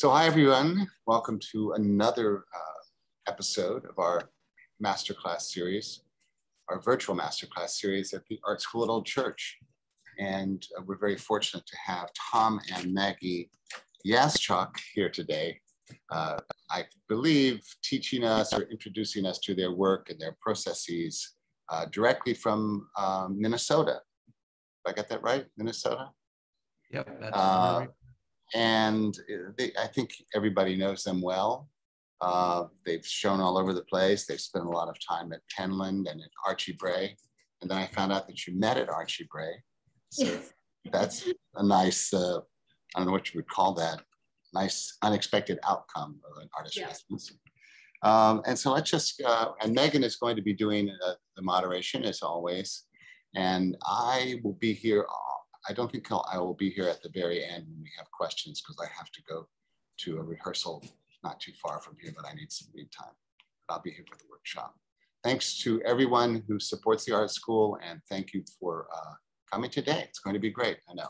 So hi everyone, welcome to another uh, episode of our masterclass series, our virtual masterclass series at the Art School at Old Church. And uh, we're very fortunate to have Tom and Maggie Jaszczak here today. Uh, I believe teaching us or introducing us to their work and their processes uh, directly from um, Minnesota. Did I get that right? Minnesota? Yep, that's Uh, right. And they, I think everybody knows them well. Uh, they've shown all over the place. They've spent a lot of time at Penland and at Archie Bray. And then I found out that you met at Archie Bray. So Yes. that's a nice, uh, I don't know what you would call that, nice unexpected outcome of an artist Yeah. residency. Um, and so let's just, uh, and Megan is going to be doing uh, the moderation as always. And I will be here I don't think I'll, I will be here at the very end when we have questions because I have to go to a rehearsal not too far from here, but I need some lead time. But I'll be here for the workshop. Thanks to everyone who supports the art school and thank you for uh, coming today. It's going to be great, I know.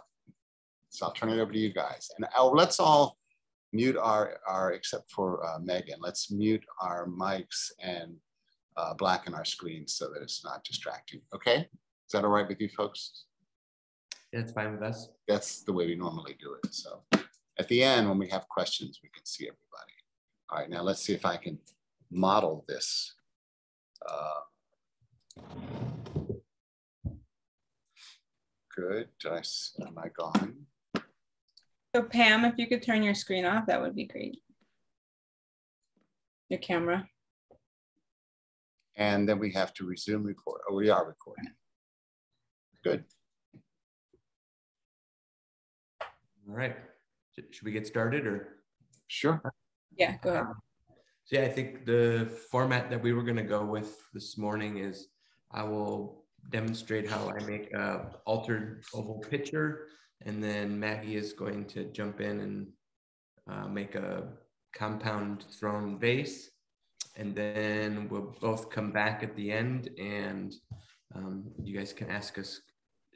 So I'll turn it over to you guys. And oh, let's all mute our, our except for uh, Megan, let's mute our mics and uh, blacken our screens so that it's not distracting. Okay? Is that all right with you folks? That's fine with us. that's the way we normally do it. So at the end, when we have questions, we can see everybody. All right, now let's see if I can model this. Uh, good. Did I, s- am I gone? So Pam, if you could turn your screen off, that would be great. Your camera. And then we have to resume record. Oh, we are recording. Good. All right. Should we get started or? Sure. Yeah, go ahead. So yeah, I think the format that we were gonna go with this morning is I will demonstrate how I make a altered oval picture. And then Maggie is going to jump in and uh, make a compound thrown vase. And then we'll both come back at the end and um, you guys can ask us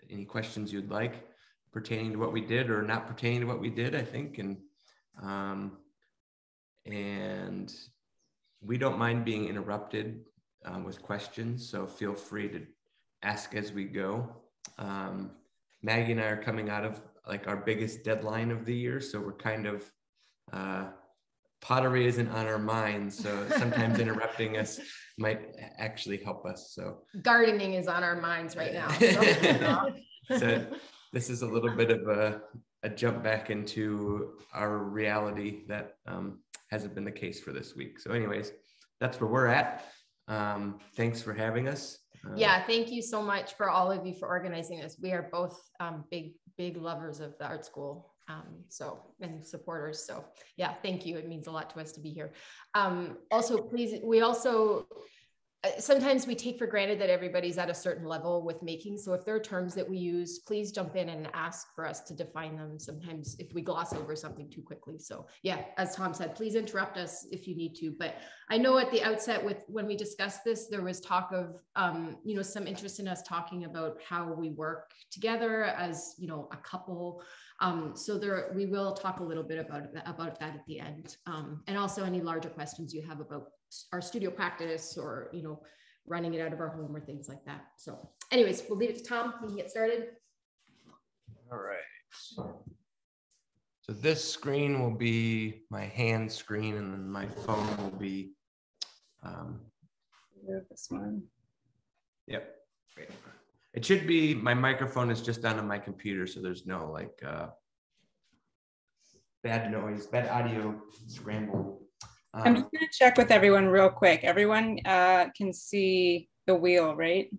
any questions you'd like pertaining to what we did or not pertaining to what we did, I think. And um, and we don't mind being interrupted uh, with questions, so feel free to ask as we go. Um, Maggie and I are coming out of like our biggest deadline of the year, so we're kind of uh, pottery isn't on our minds, so sometimes interrupting us might actually help us. So Gardening is on our minds right now. so. So- this is a little bit of a, a jump back into our reality that um, hasn't been the case for this week. So, anyways, that's where we're at. Um, thanks for having us. Uh, yeah, thank you so much for all of you for organizing this. We are both um, big, big lovers of the art school. Um, so and supporters. So yeah, thank you. It means a lot to us to be here. Um, also, please, we also sometimes we take for granted that everybody's at a certain level with making. So if there are terms that we use, please jump in and ask for us to define them. Sometimes if we gloss over something too quickly. So yeah, as Tom said, please interrupt us if you need to. But I know at the outset with when we discussed this, there was talk of um, you know some interest in us talking about how we work together as you know a couple. Um, so there we will talk a little bit about about that at the end, um, and also any larger questions you have about our studio practice or you know running it out of our home or things like that. So, anyways, we'll leave it to Tom. We can get started. All right. So this screen will be my hand screen, and then my phone will be. Um, This one. yep. Great. It should be my microphone is just down on my computer, so there's no like uh, bad noise, bad audio scramble. I'm Um, just gonna check with everyone real quick. Everyone uh, can see the wheel, right?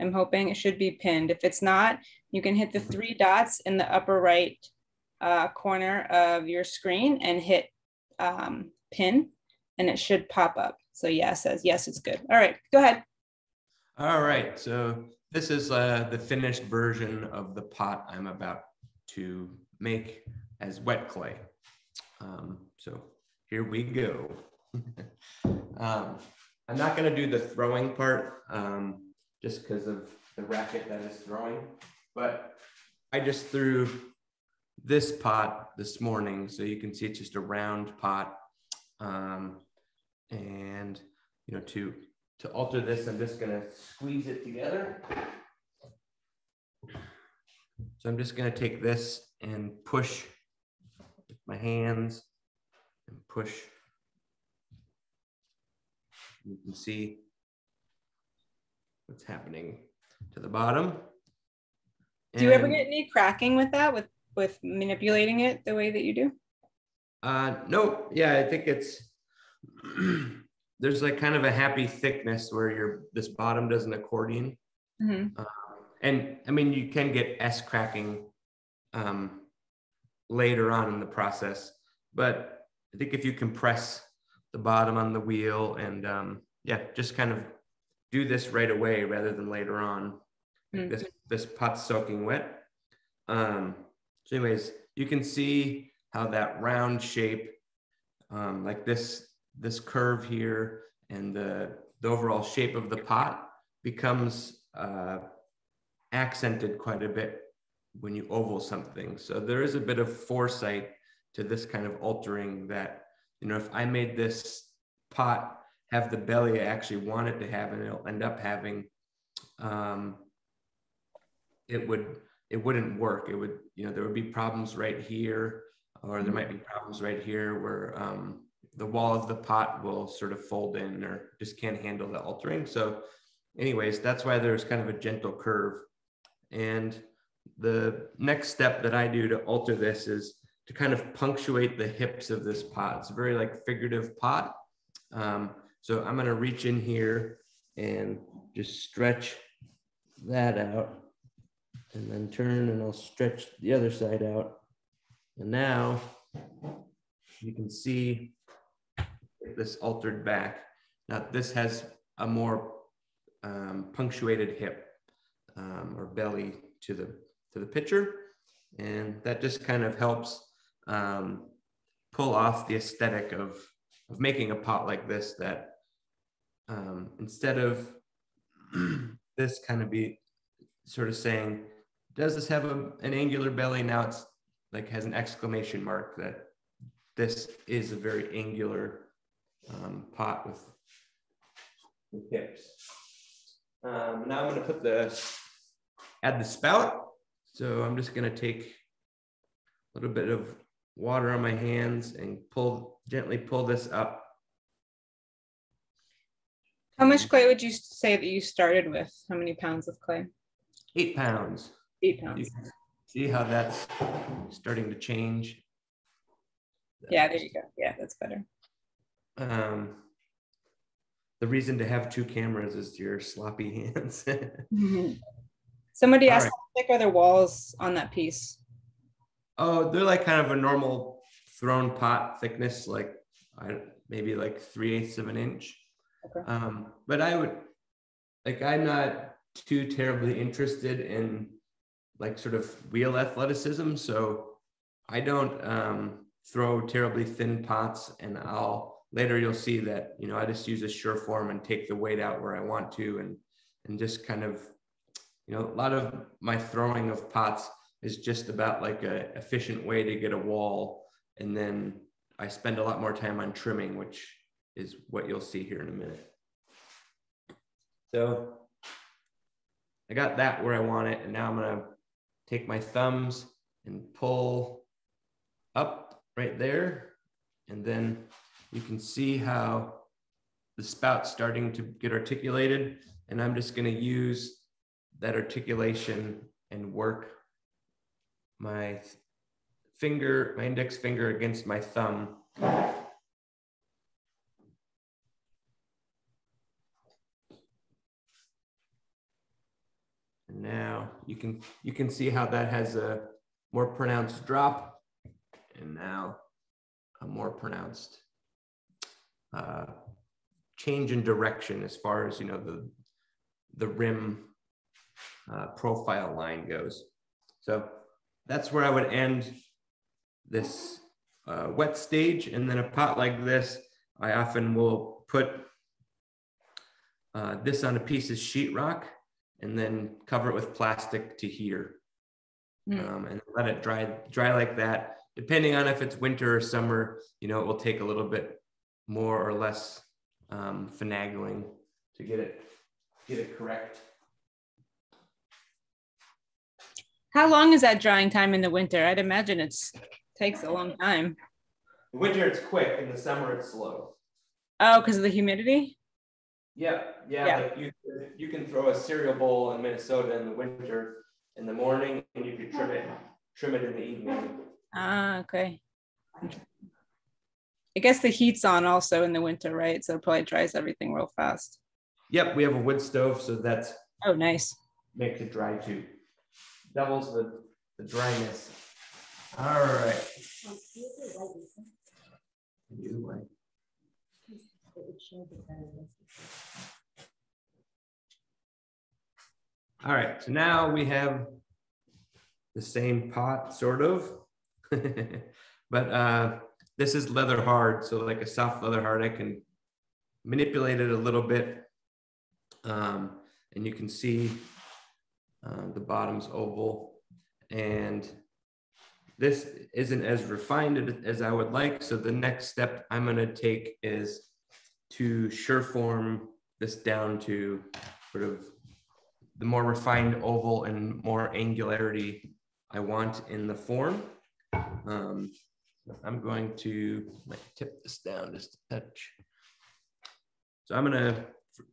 I'm hoping it should be pinned. If it's not, you can hit the three dots in the upper right uh, corner of your screen and hit um, pin, and it should pop up. So yeah, says yes, it's good. All right, go ahead. All right, so this is uh, the finished version of the pot I'm about to make as wet clay. Um, so here we go. um, I'm not gonna do the throwing part um, just because of the racket that is throwing, but I just threw this pot this morning. So you can see it's just a round pot. Um, and, you know, to, to alter this, I'm just gonna squeeze it together. So I'm just gonna take this and push with my hands and push. You can see what's happening to the bottom. Do you ever get any cracking with that, with, with manipulating it the way that you do? Uh, no, yeah, I think it's there's like kind of a happy thickness where your this bottom does an accordion, Mhm. and I mean you can get S cracking um, later on in the process, but I think if you compress the bottom on the wheel and um, yeah, just kind of do this right away rather than later on. Like Mm. This this pot's soaking wet. Um, so, anyways, you can see how that round shape, um, like this this curve here, and the the overall shape of the pot becomes uh, accented quite a bit when you oval something. So there is a bit of foresight to this kind of altering that, you know, if I made this pot have the belly I actually want it to have, and it'll end up having, um, it would, it wouldn't work. It would, you know, there would be problems right here, or there might be problems right here where um, the wall of the pot will sort of fold in or just can't handle the altering. So anyways, that's why there's kind of a gentle curve. And the next step that I do to alter this is to kind of punctuate the hips of this pot. It's a very like figurative pot. Um, so I'm gonna reach in here and just stretch that out and then turn and I'll stretch the other side out. And now you can see this altered back. Now this has a more um, punctuated hip um, or belly to the to the pitcher, and that just kind of helps um, pull off the aesthetic of of making a pot like this. That um, instead of this kind of be sort of saying, does this have a, an angular belly? Now it's like has an exclamation mark that this is a very angular um, pot with, with hips. Um, now I'm going to put the add the spout. So I'm just going to take a little bit of water on my hands and pull gently pull this up. How much clay would you say that you started with? How many pounds of clay? Eight pounds. Eight pounds. see how that's starting to change. Yeah, there you go. Yeah, that's better. Um, the reason to have two cameras is your sloppy hands. Somebody All asked right. how thick are the walls on that piece? Oh, they're like kind of a normal thrown pot thickness, like I maybe like three eighths of an inch. Okay. Um, but I would like I'm not too terribly interested in like sort of wheel athleticism, so I don't um, throw terribly thin pots, and I'll later you'll see that you know I just use a Surform and take the weight out where I want to, and and just kind of you know a lot of my throwing of pots is just about like a efficient way to get a wall, and then I spend a lot more time on trimming, which is what you'll see here in a minute. So I got that where I want it, and now I'm gonna take my thumbs and pull up right there, and then you can see how the spout's starting to get articulated, and I'm just gonna use that articulation and work my finger, my index finger against my thumb. And now you can you can see how that has a more pronounced drop and now a more pronounced uh, change in direction as far as you know the the rim uh, profile line goes. So that's where I would end this uh, wet stage. And then a pot like this, I often will put uh, this on a piece of sheetrock and then cover it with plastic to here. Mm. um, and let it dry dry like that. Depending on if it's winter or summer, you know, it will take a little bit more or less um, finagling to get it get it correct. How long is that drying time in the winter? I'd imagine it's takes a long time. In winter it's quick, in the summer it's slow. Oh, because of the humidity? Yeah, yeah. Yeah. Like you you can throw a cereal bowl in Minnesota in the winter in the morning, and you could trim it trim it in the evening. Ah, okay. I guess the heat's on also in the winter, right? So it probably dries everything real fast. Yep, we have a wood stove, so that's Oh, nice. makes it dry too. Doubles the, the dryness. All right. All right, so now we have the same pot, sort of. but uh, this is leather hard, so like a soft leather hard, I can manipulate it a little bit. Um, and you can see uh, the bottom's oval. And this isn't as refined as I would like. So the next step I'm gonna take is to Surform this down to sort of the more refined oval and more angularity I want in the form. Um, I'm going to tip this down just a touch. So I'm gonna,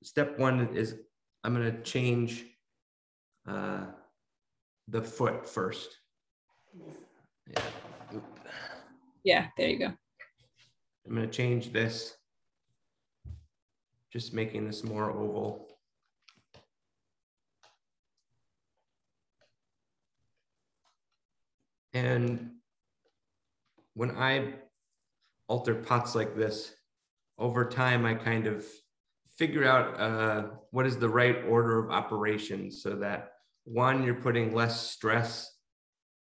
step one is I'm gonna change uh, the foot first. Yeah. Oop. Yeah, there you go. I'm gonna change this. Just making this more oval. And when I alter pots like this, over time, I kind of figure out uh, what is the right order of operations so that one, you're putting less stress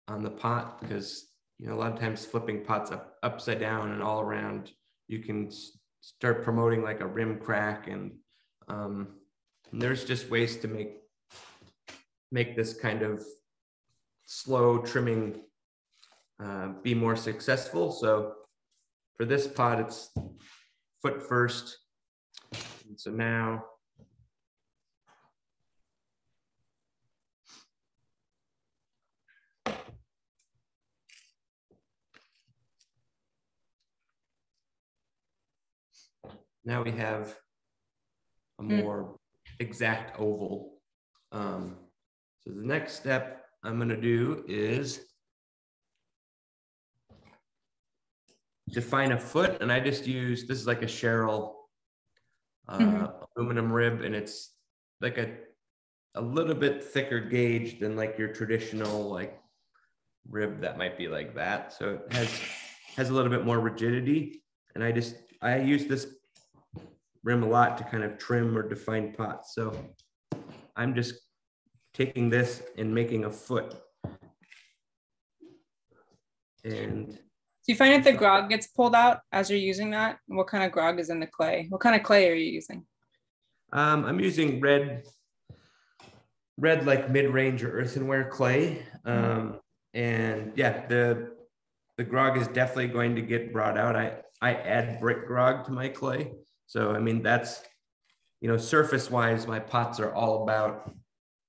on the pot because you know a lot of times flipping pots up upside down and all around, you can s- start promoting like a rim crack and, um, and there's just ways to make make this kind of slow trimming uh, be more successful. So for this pot, it's foot first. And so now now we have a Hmm. more exact oval. Um, so the next step I'm gonna do is define a foot, and I just use, this is like a Sherrill uh, Mhm. aluminum rib, and it's like a, a little bit thicker gauge than like your traditional like rib that might be like that. So it has, has a little bit more rigidity. And I just, I use this rim a lot to kind of trim or define pots. So I'm just taking this and making a foot. And Do you find that the grog gets pulled out as you're using that? What kind of grog is in the clay? What kind of clay are you using? um, I'm using red, red like mid-range or earthenware clay. Um, and yeah, the the grog is definitely going to get brought out. I I add brick grog to my clay. So I mean that's you know surface wise, my pots are all about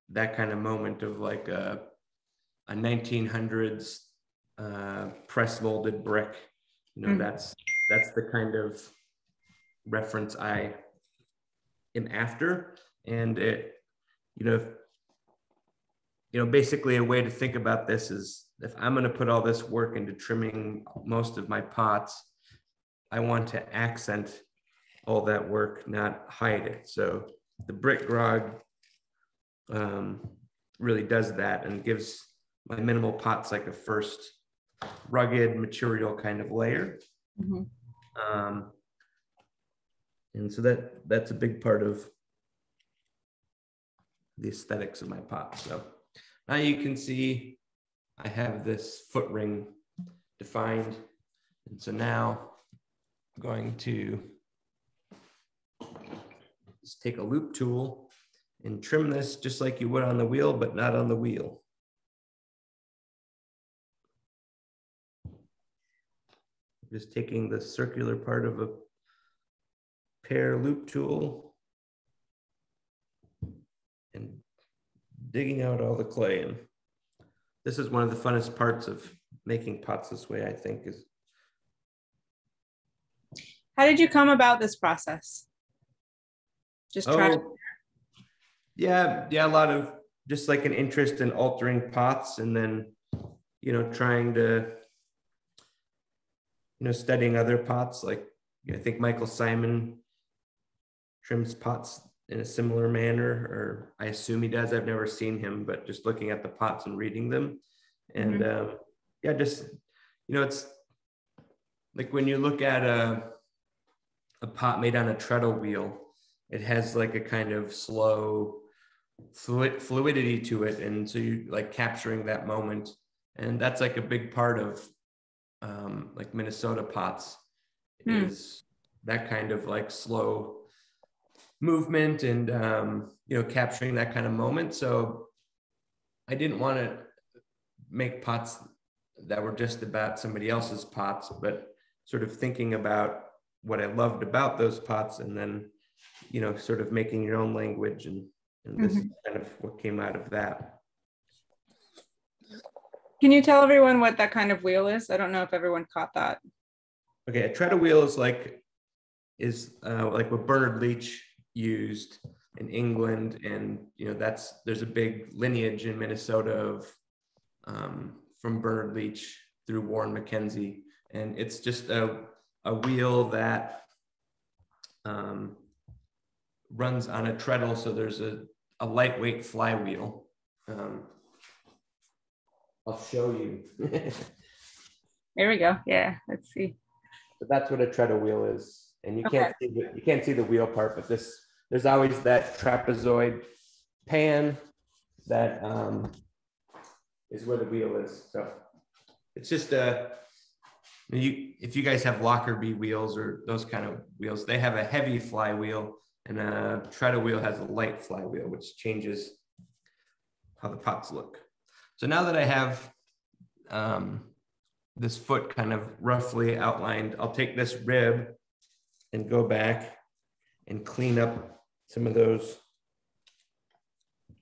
that kind of moment of like a a 1900s uh, press molded brick. You know Mhm. that's that's the kind of reference I am after, and it you know if, you know basically a way to think about this is if I'm going to put all this work into trimming most of my pots, I want to accent all that work, not hide it. So the brick grog um, really does that and gives my minimal pots like a first rugged material kind of layer. Mhm. Um, and so that that's a big part of the aesthetics of my pot. So now you can see I have this foot ring defined. And so now I'm going to is take a loop tool and trim this just like you would on the wheel, but not on the wheel. Just taking the circular part of a pair loop tool and digging out all the clay. And this is one of the funnest parts of making pots this way, I think, is how did you come about this process? Just try. Oh, yeah, yeah, a lot of just like an interest in altering pots and then, you know, trying to, you know, studying other pots. Like I think Michael Simon trims pots in a similar manner, or I assume he does. I've never seen him, but just looking at the pots and reading them. And um, yeah, just, you know, it's like when you look at a, a pot made on a treadle wheel, it has like a kind of slow fluid, fluidity to it. And so you like capturing that moment. And that's like a big part of um, like Minnesota pots Hmm. is that kind of like slow movement and, um, you know, capturing that kind of moment. So I didn't want to make pots that were just about somebody else's pots, but sort of thinking about what I loved about those pots and then, you know, sort of making your own language and, and this is kind of what came out of that. Can you tell everyone what that kind of wheel is? I don't know if everyone caught that. Okay, a treadle wheel is like is uh, like what Bernard Leach used in England, and you know that's there's a big lineage in Minnesota of um, from Bernard Leach through Warren MacKenzie, and it's just a a wheel that um, runs on a treadle. So there's a a lightweight flywheel. Um, I'll show you. There we go. Yeah, let's see. But that's what a treadle wheel is. And you can't see the, you can't see the wheel part, but this there's always that trapezoid pan that um, is where the wheel is. So it's just a you if you guys have Lockerbie wheels or those kind of wheels, they have a heavy flywheel and a treadle wheel has a light flywheel, which changes how the pots look. So now that I have um, this foot kind of roughly outlined, I'll take this rib and go back and clean up some of those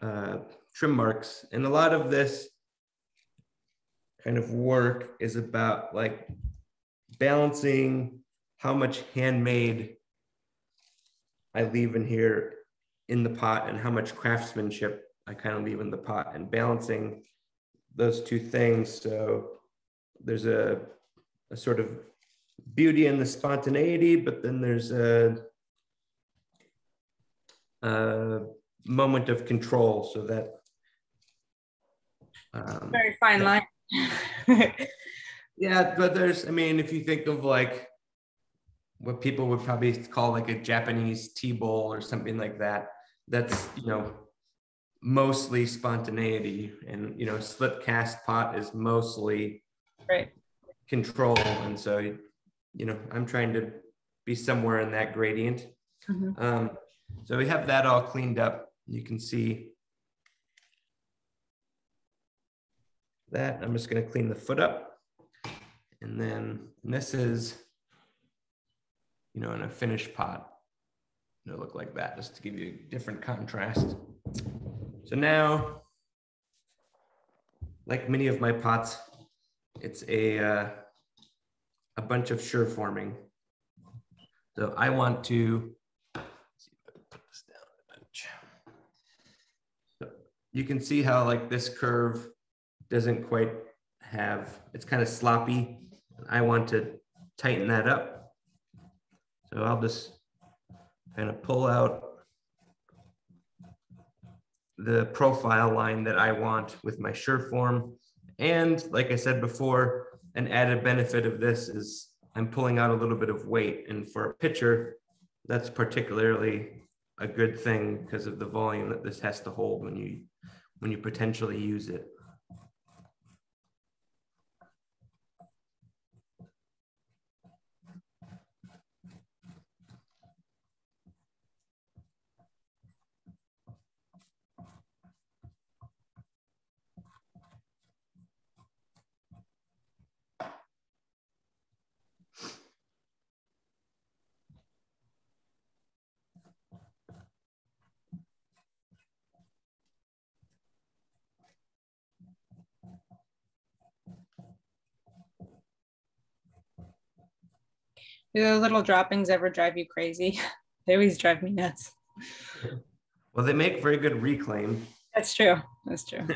uh, trim marks. And a lot of this kind of work is about like balancing how much handmade I leave in here in the pot and how much craftsmanship I kind of leave in the pot and balancing those two things. So there's a, a sort of beauty in the spontaneity, but then there's a, a moment of control so that um, Very fine line. yeah, but there's, I mean, if you think of like what people would probably call like a Japanese tea bowl or something like that, that's, you know, mostly spontaneity. And, you know, slip cast pot is mostly Right. control. And so, you know, I'm trying to be somewhere in that gradient. Mhm. Um, so we have that all cleaned up. You can see that. I'm just going to clean the foot up. And then and this is, you know, in a finished pot. It'll look like that just to give you a different contrast. So now, like many of my pots, it's a, uh, a bunch of Surforming. So I want to, put this down a bunch. So you can see how like this curve doesn't quite have, it's kind of sloppy. I want to tighten that up. So I'll just kind of pull out the profile line that I want with my Surform. And like I said before, an added benefit of this is I'm pulling out a little bit of weight. And for a pitcher, that's particularly a good thing because of the volume that this has to hold when you when you potentially use it. Do the little droppings ever drive you crazy? they always drive me nuts. Well, they make very good reclaim. That's true. That's true.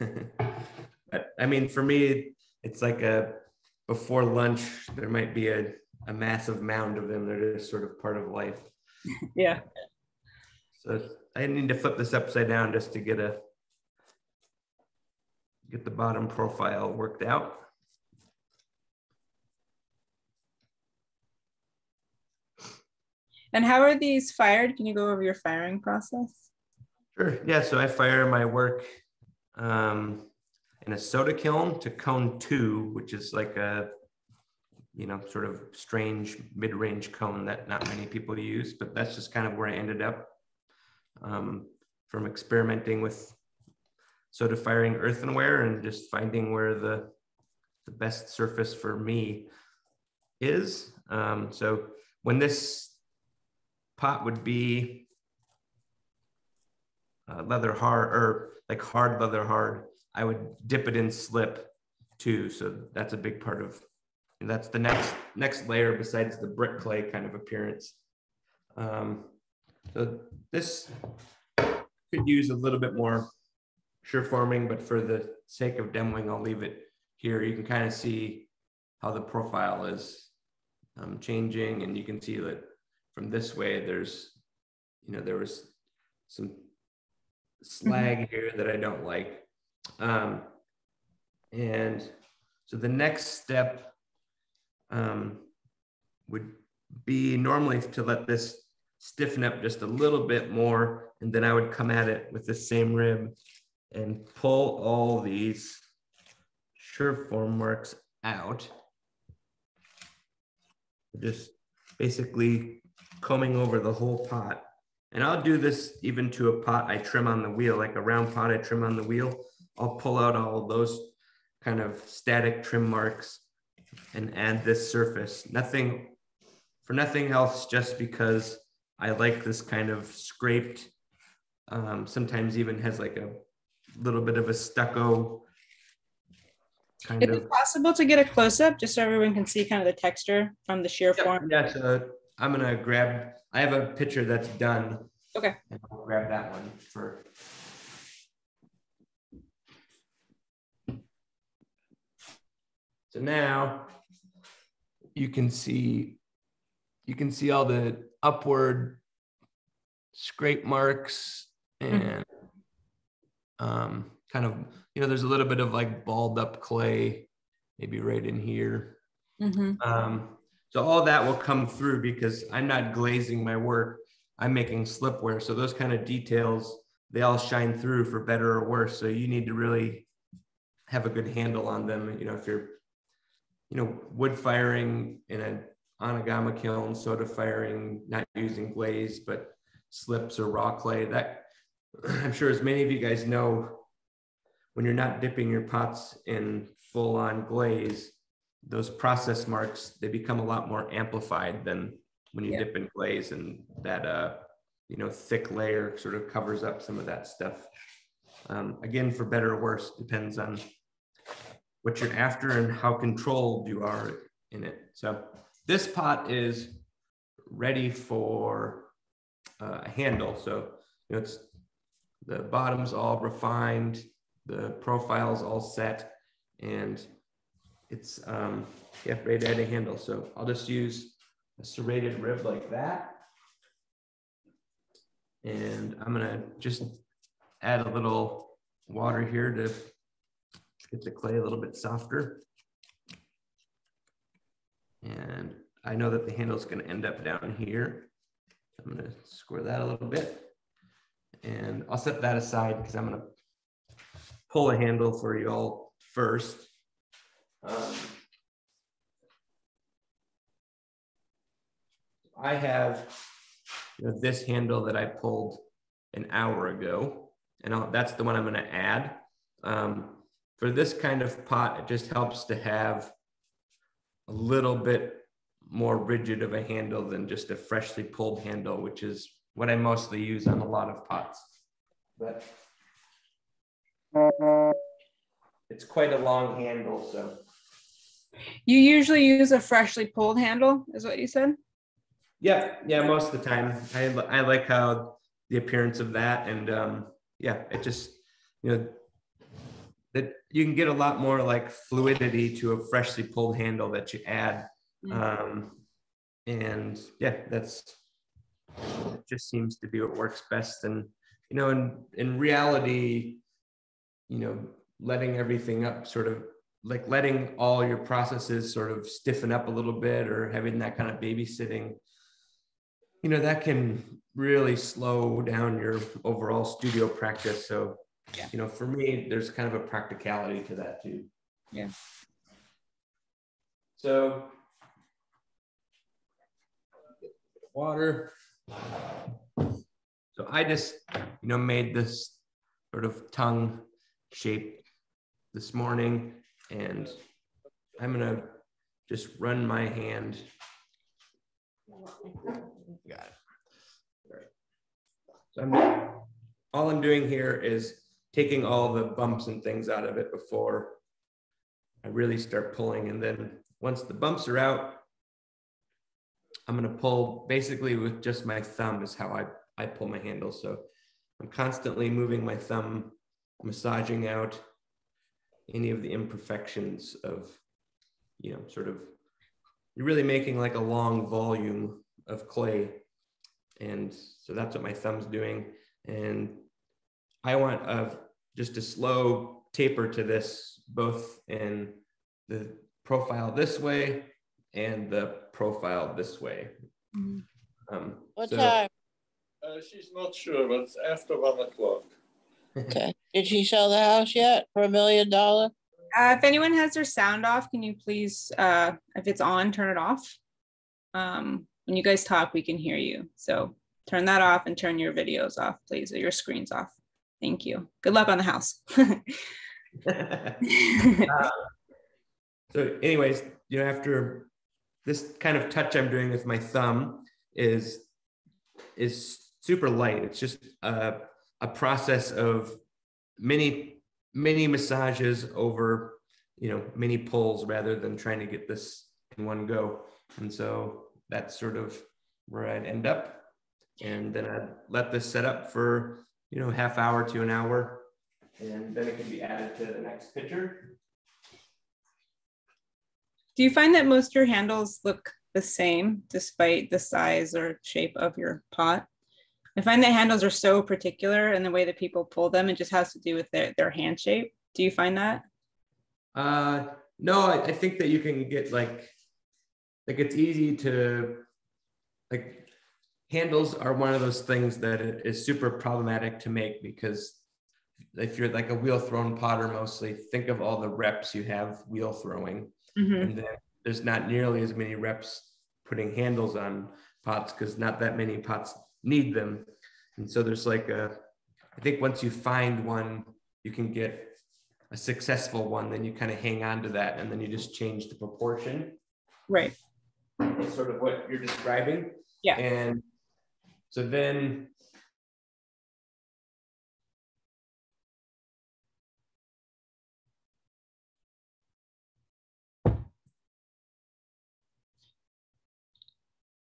but I mean, for me, it's like a before lunch, there might be a, a massive mound of them. They're just sort of part of life. yeah. So I need to flip this upside down just to get a get the bottom profile worked out. And how are these fired? Can you go over your firing process? Sure. Yeah. So I fire my work um, in a soda kiln to cone two, which is like a, you know, sort of strange mid-range cone that not many people use, but that's just kind of where I ended up um, from experimenting with soda firing earthenware and just finding where the, the best surface for me is. Um, so when this pot would be uh, leather hard or like hard leather hard, I would dip it in slip too. So that's a big part of, that's the next next layer besides the brick clay kind of appearance. Um, so this could use a little bit more Surforming, but for the sake of demoing, I'll leave it here. You can kind of see how the profile is um, changing and you can see that from this way, there's, you know, there was some slag mm -hmm. here that I don't like. Um, and so the next step um, would be normally to let this stiffen up just a little bit more, and then I would come at it with the same rib and pull all these Surform marks out. Just basically combing over the whole pot. And I'll do this even to a pot I trim on the wheel, like a round pot I trim on the wheel. I'll pull out all those kind of static trim marks and add this surface. Nothing, for nothing else, just because I like this kind of scraped, um, sometimes even has like a little bit of a stucco kind Is of. it possible to get a close up just so everyone can see kind of the texture from the shear yep. form? Yeah, so I'm gonna grab, I have a picture that's done. Okay. And I'll grab that one for So now you can see, you can see all the upward scrape marks mm-hmm. and um, kind of, you know, there's a little bit of like balled up clay, maybe right in here. Mm-hmm. Um, so all that will come through because I'm not glazing my work. I'm making slipware. So those kind of details, they all shine through for better or worse. So you need to really have a good handle on them. You know, if you're you know, wood firing in an anagama kiln, soda firing, not using glaze, but slips or raw clay. That I'm sure as many of you guys know, when you're not dipping your pots in full on glaze, those process marks, they become a lot more amplified than when you yeah. dip in glaze and that, uh, you know, thick layer sort of covers up some of that stuff. Um, again, for better or worse, depends on what you're after and how controlled you are in it. So this pot is ready for uh, a handle. So you know, it's the bottom's all refined, the profile's all set, and it's um, yeah, ready to add a handle. So I'll just use a serrated rib like that. And I'm gonna just add a little water here to get the clay a little bit softer. And I know that the handle is to end up down here. I'm to square that a little bit. And I'll set that aside because I'm to pull a handle for you all first. Um, I have you know, this handle that I pulled an hour ago, and I'll, that's the one I'm going to add. Um, for this kind of pot, it just helps to have a little bit more rigid of a handle than just a freshly pulled handle, which is what I mostly use on a lot of pots. But it's quite a long handle, so You usually use a freshly pulled handle, is what you said? Yeah, yeah, most of the time. I, I like how the appearance of that and um, yeah, it just, you know, that you can get a lot more like fluidity to a freshly pulled handle that you add. Mm. Um, and yeah, that's, it just seems to be what works best. And, you know, in, in reality, you know, letting everything up sort of like letting all your processes sort of stiffen up a little bit or having that kind of babysitting you know that can really slow down your overall studio practice so Yeah. you know for me there's kind of a practicality to that too Yeah. so water so i just you know made this sort of tongue shape this morning and i'm gonna just run my hand Got it. All right. So I'm, all I'm doing here is taking all the bumps and things out of it before I really start pulling. And then once the bumps are out, I'm gonna pull basically with just my thumb is how I, I pull my handle. So I'm constantly moving my thumb, massaging out any of the imperfections of, you know, sort of, you're really making like a long volume of clay. And so that's what my thumb's doing. And I want a, just a slow taper to this, both in the profile this way and the profile this way. Mhm. Um, What so- time? Uh, she's not sure, but it's after one o'clock. Okay. Did she sell the house yet for a million dollar? Uh, if anyone has their sound off, can you please, uh, if it's on, turn it off? Um, when you guys talk, we can hear you. So turn that off and turn your videos off, please, or your screens off. Thank you. Good luck on the house. Uh, so anyways, you know, after this kind of touch I'm doing with my thumb is is super light. It's just a, a process of many, many massages over, you know, many pulls rather than trying to get this in one go. And so that's sort of where I'd end up. And then I'd let this set up for, you know, half hour to an hour. And then it can be added to the next picture. Do you find that most of your handles look the same despite the size or shape of your pot? I find that handles are so particular in the way that people pull them. It just has to do with their, their hand shape. Do you find that? Uh, no, I, I think that you can get like, like it's easy to, like, handles are one of those things that is super problematic to make because if you're like a wheel thrown potter mostly, think of all the reps you have wheel throwing, Mhm. and then there's not nearly as many reps putting handles on pots because not that many pots need them, and so there's like a, I think once you find one, you can get a successful one, then you kind of hang on to that and then you just change the proportion. Right. It's sort of what you're describing. Yeah. And so then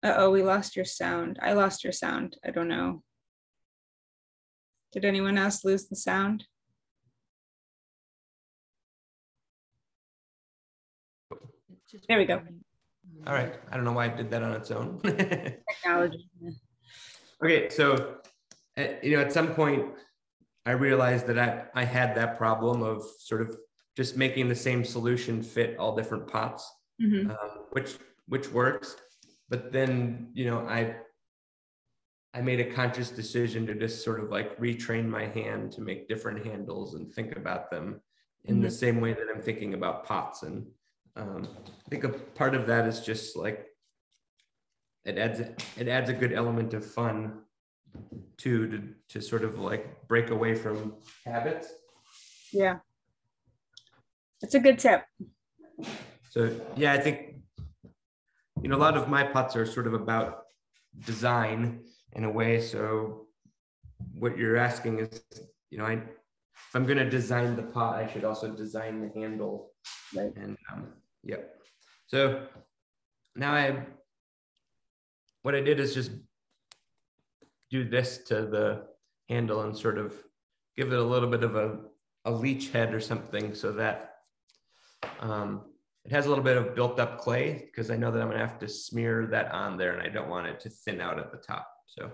Uh-oh, we lost your sound. I lost your sound. I don't know. Did anyone else lose the sound? There we go. all right, I don't know why it did that on its own. Technology. okay, so at, you know, at some point I realized that I, I had that problem of sort of just making the same solution fit all different pots. Mhm. um, which which works. But then you know I I made a conscious decision to just sort of like retrain my hand to make different handles and think about them in the same way that I'm thinking about pots. And um, I think a part of that is just like it adds it adds a good element of fun too to to sort of like break away from habits. Yeah. That's a good tip. So yeah, I think you know a lot of my pots are sort of about design in a way. So what you're asking is, you know, I if I'm going to design the pot, I should also design the handle. Right. And um, Yep. So now I, what I did is just do this to the handle and sort of give it a little bit of a, a leech head or something so that um, it has a little bit of built up clay because I know that I'm gonna have to smear that on there and I don't want it to thin out at the top. So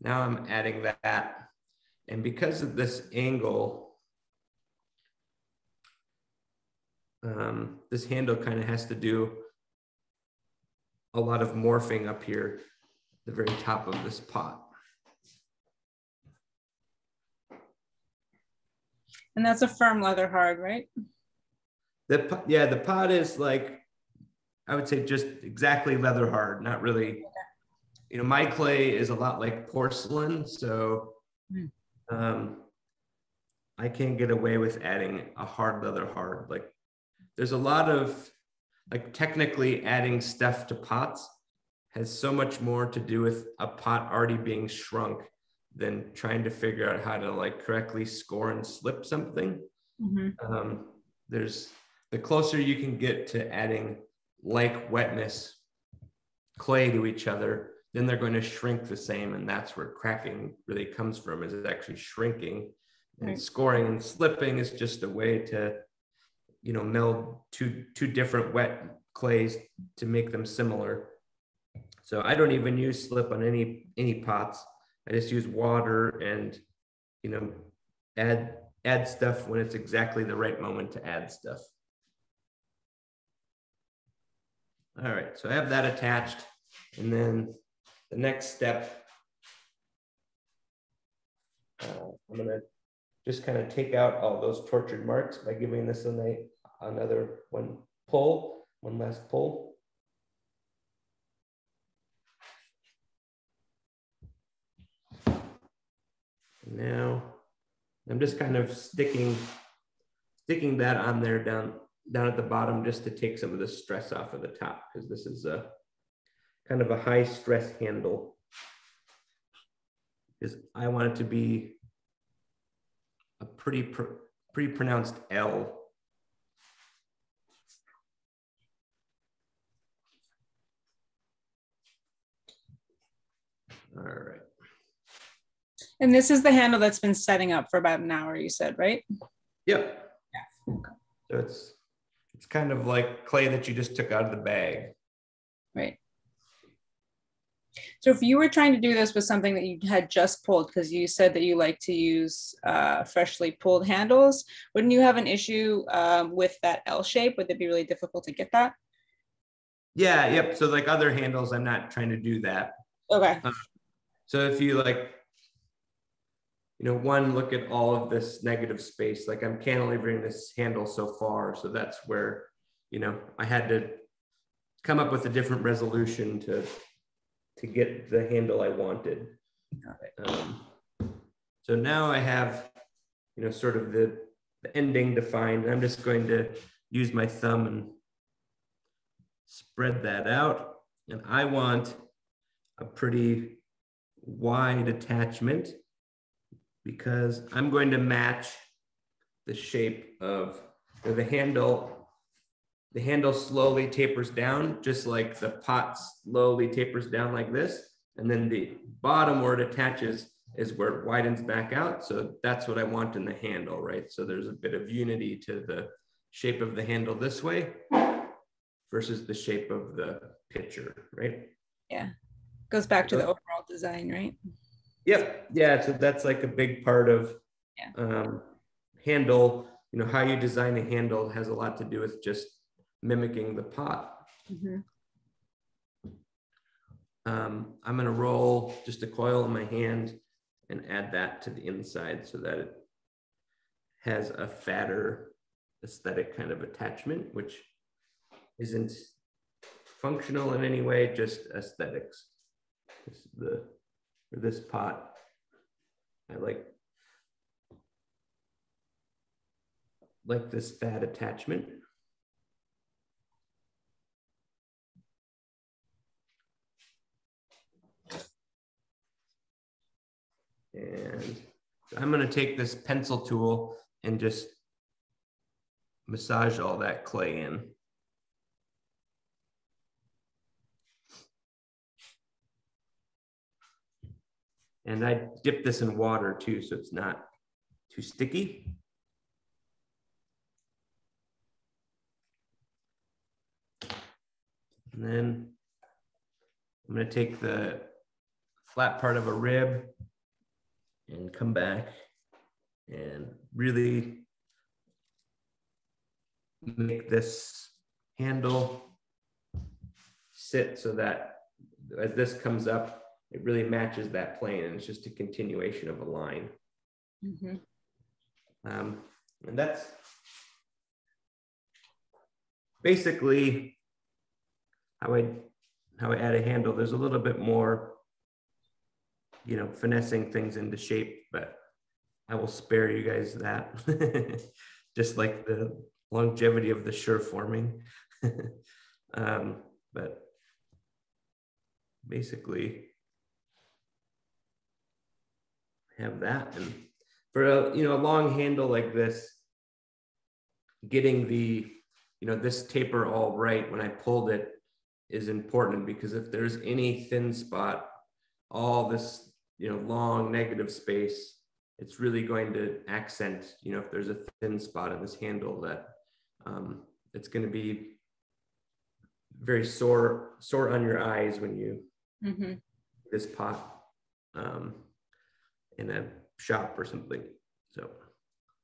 now I'm adding that. And because of this angle, um, this handle kind of has to do a lot of morphing up here, the very top of this pot. And that's a firm leather hard, right? The yeah, the pot is like I would say just exactly leather hard, not really. You know, my clay is a lot like porcelain, so Mm. um, I can't get away with adding a hard leather hard. Like, there's a lot of like technically adding stuff to pots has so much more to do with a pot already being shrunk than trying to figure out how to like correctly score and slip something Mhm. um, there's the closer you can get to adding like wetness clay to each other then they're going to shrink the same and that's where cracking really comes from is it actually shrinking and Right. scoring and slipping is just a way to you know meld two two different wet clays to make them similar so i don't even use slip on any any pots i just use water and you know add add stuff when it's exactly the right moment to add stuff. All right, so I have that attached. And then the next step, uh, I'm gonna just kind of take out all those tortured marks by giving this a, another one pull, one last pull. Now I'm just kind of sticking sticking that on there down down at the bottom just to take some of the stress off of the top because this is a kind of a high stress handle because I want it to be a pretty pr pretty pronounced L. All right. And this is the handle that's been setting up for about an hour, you said, right? Yep. Yeah. Okay. So it's it's kind of like clay that you just took out of the bag. Right. So if you were trying to do this with something that you had just pulled, because you said that you like to use uh, freshly pulled handles, wouldn't you have an issue um, with that L shape? Would it be really difficult to get that? Yeah, yep. So like other handles, I'm not trying to do that. Okay. So if you like, you know, one, look at all of this negative space, like I'm cantilevering this handle so far. So that's where, you know, I had to come up with a different resolution to to get the handle I wanted. Um, so now I have, you know, sort of the, the ending defined. I'm just going to use my thumb and spread that out. And I want a pretty wide attachment because I'm going to match the shape of the handle. The handle slowly tapers down, just like the pot slowly tapers down like this. And then the bottom where it attaches is where it widens back out. So that's what I want in the handle, right? So there's a bit of unity to the shape of the handle this way versus the shape of the pitcher, right? Yeah. Goes back to the overall design, right? Yep. Yeah. So that's like a big part of Yeah. um, handle. You know, how you design a handle has a lot to do with just mimicking the pot. Mhm. Um, I'm going to roll just a coil in my hand and add that to the inside so that it has a fatter aesthetic kind of attachment, which isn't functional in any way, just aesthetics. This is the this pot. I like like this fat attachment. And I'm going to take this pencil tool and just massage all that clay in. And I dip this in water too, so it's not too sticky. And then I'm gonna take the flat part of a rib and come back and really make this handle sit so that as this comes up, it really matches that plane and it's just a continuation of a line. Mhm. Um, and that's basically how I how I add a handle. There's a little bit more, you know, finessing things into shape, but I will spare you guys that. Just like the longevity of the Surforming. um, but basically have that and for a you know a long handle like this getting the you know this taper all right when i pulled it is important because if there's any thin spot all this you know long negative space it's really going to accent you know if there's a thin spot in this handle that um, it's going to be very sore sore on your eyes when you Mhm. this pot um, in a shop or something. So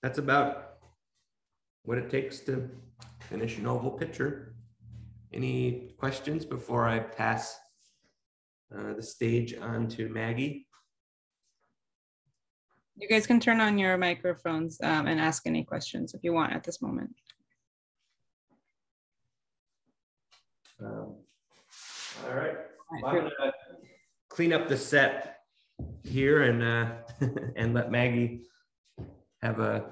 that's about what it takes to finish an oval picture. Any questions before I pass uh, the stage on to Maggie? You guys can turn on your microphones um, and ask any questions if you want at this moment. Um, all right. Well, I'm gonna clean up the set here and uh, and let Maggie have a,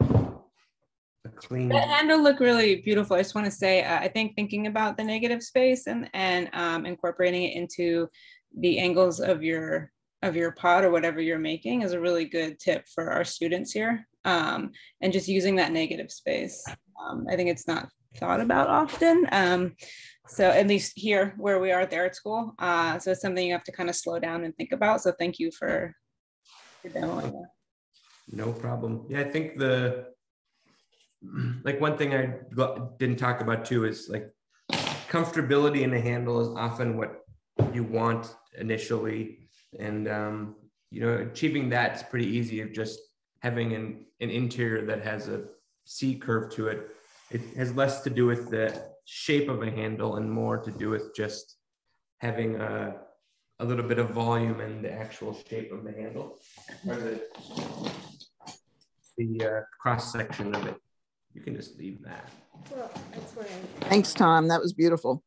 a clean. That handle look really beautiful. I just want to say, uh, I think thinking about the negative space and and um, incorporating it into the angles of your of your pot or whatever you're making is a really good tip for our students here. Um, and just using that negative space. Um, I think it's not thought about often. Um, so at least here where we are there at the art school. Uh, so it's something you have to kind of slow down and think about. So thank you for, for demoing that. No problem. Yeah, I think the like one thing I didn't talk about too is like comfortability in the handle is often what you want initially, and um, you know achieving that is pretty easy of just having an an interior that has a C curve to it. It has less to do with the shape of a handle and more to do with just having a a little bit of volume in the actual shape of the handle or the the uh, cross section of it. You can just leave that. Well, that's where I- Thanks, Tom. That was beautiful.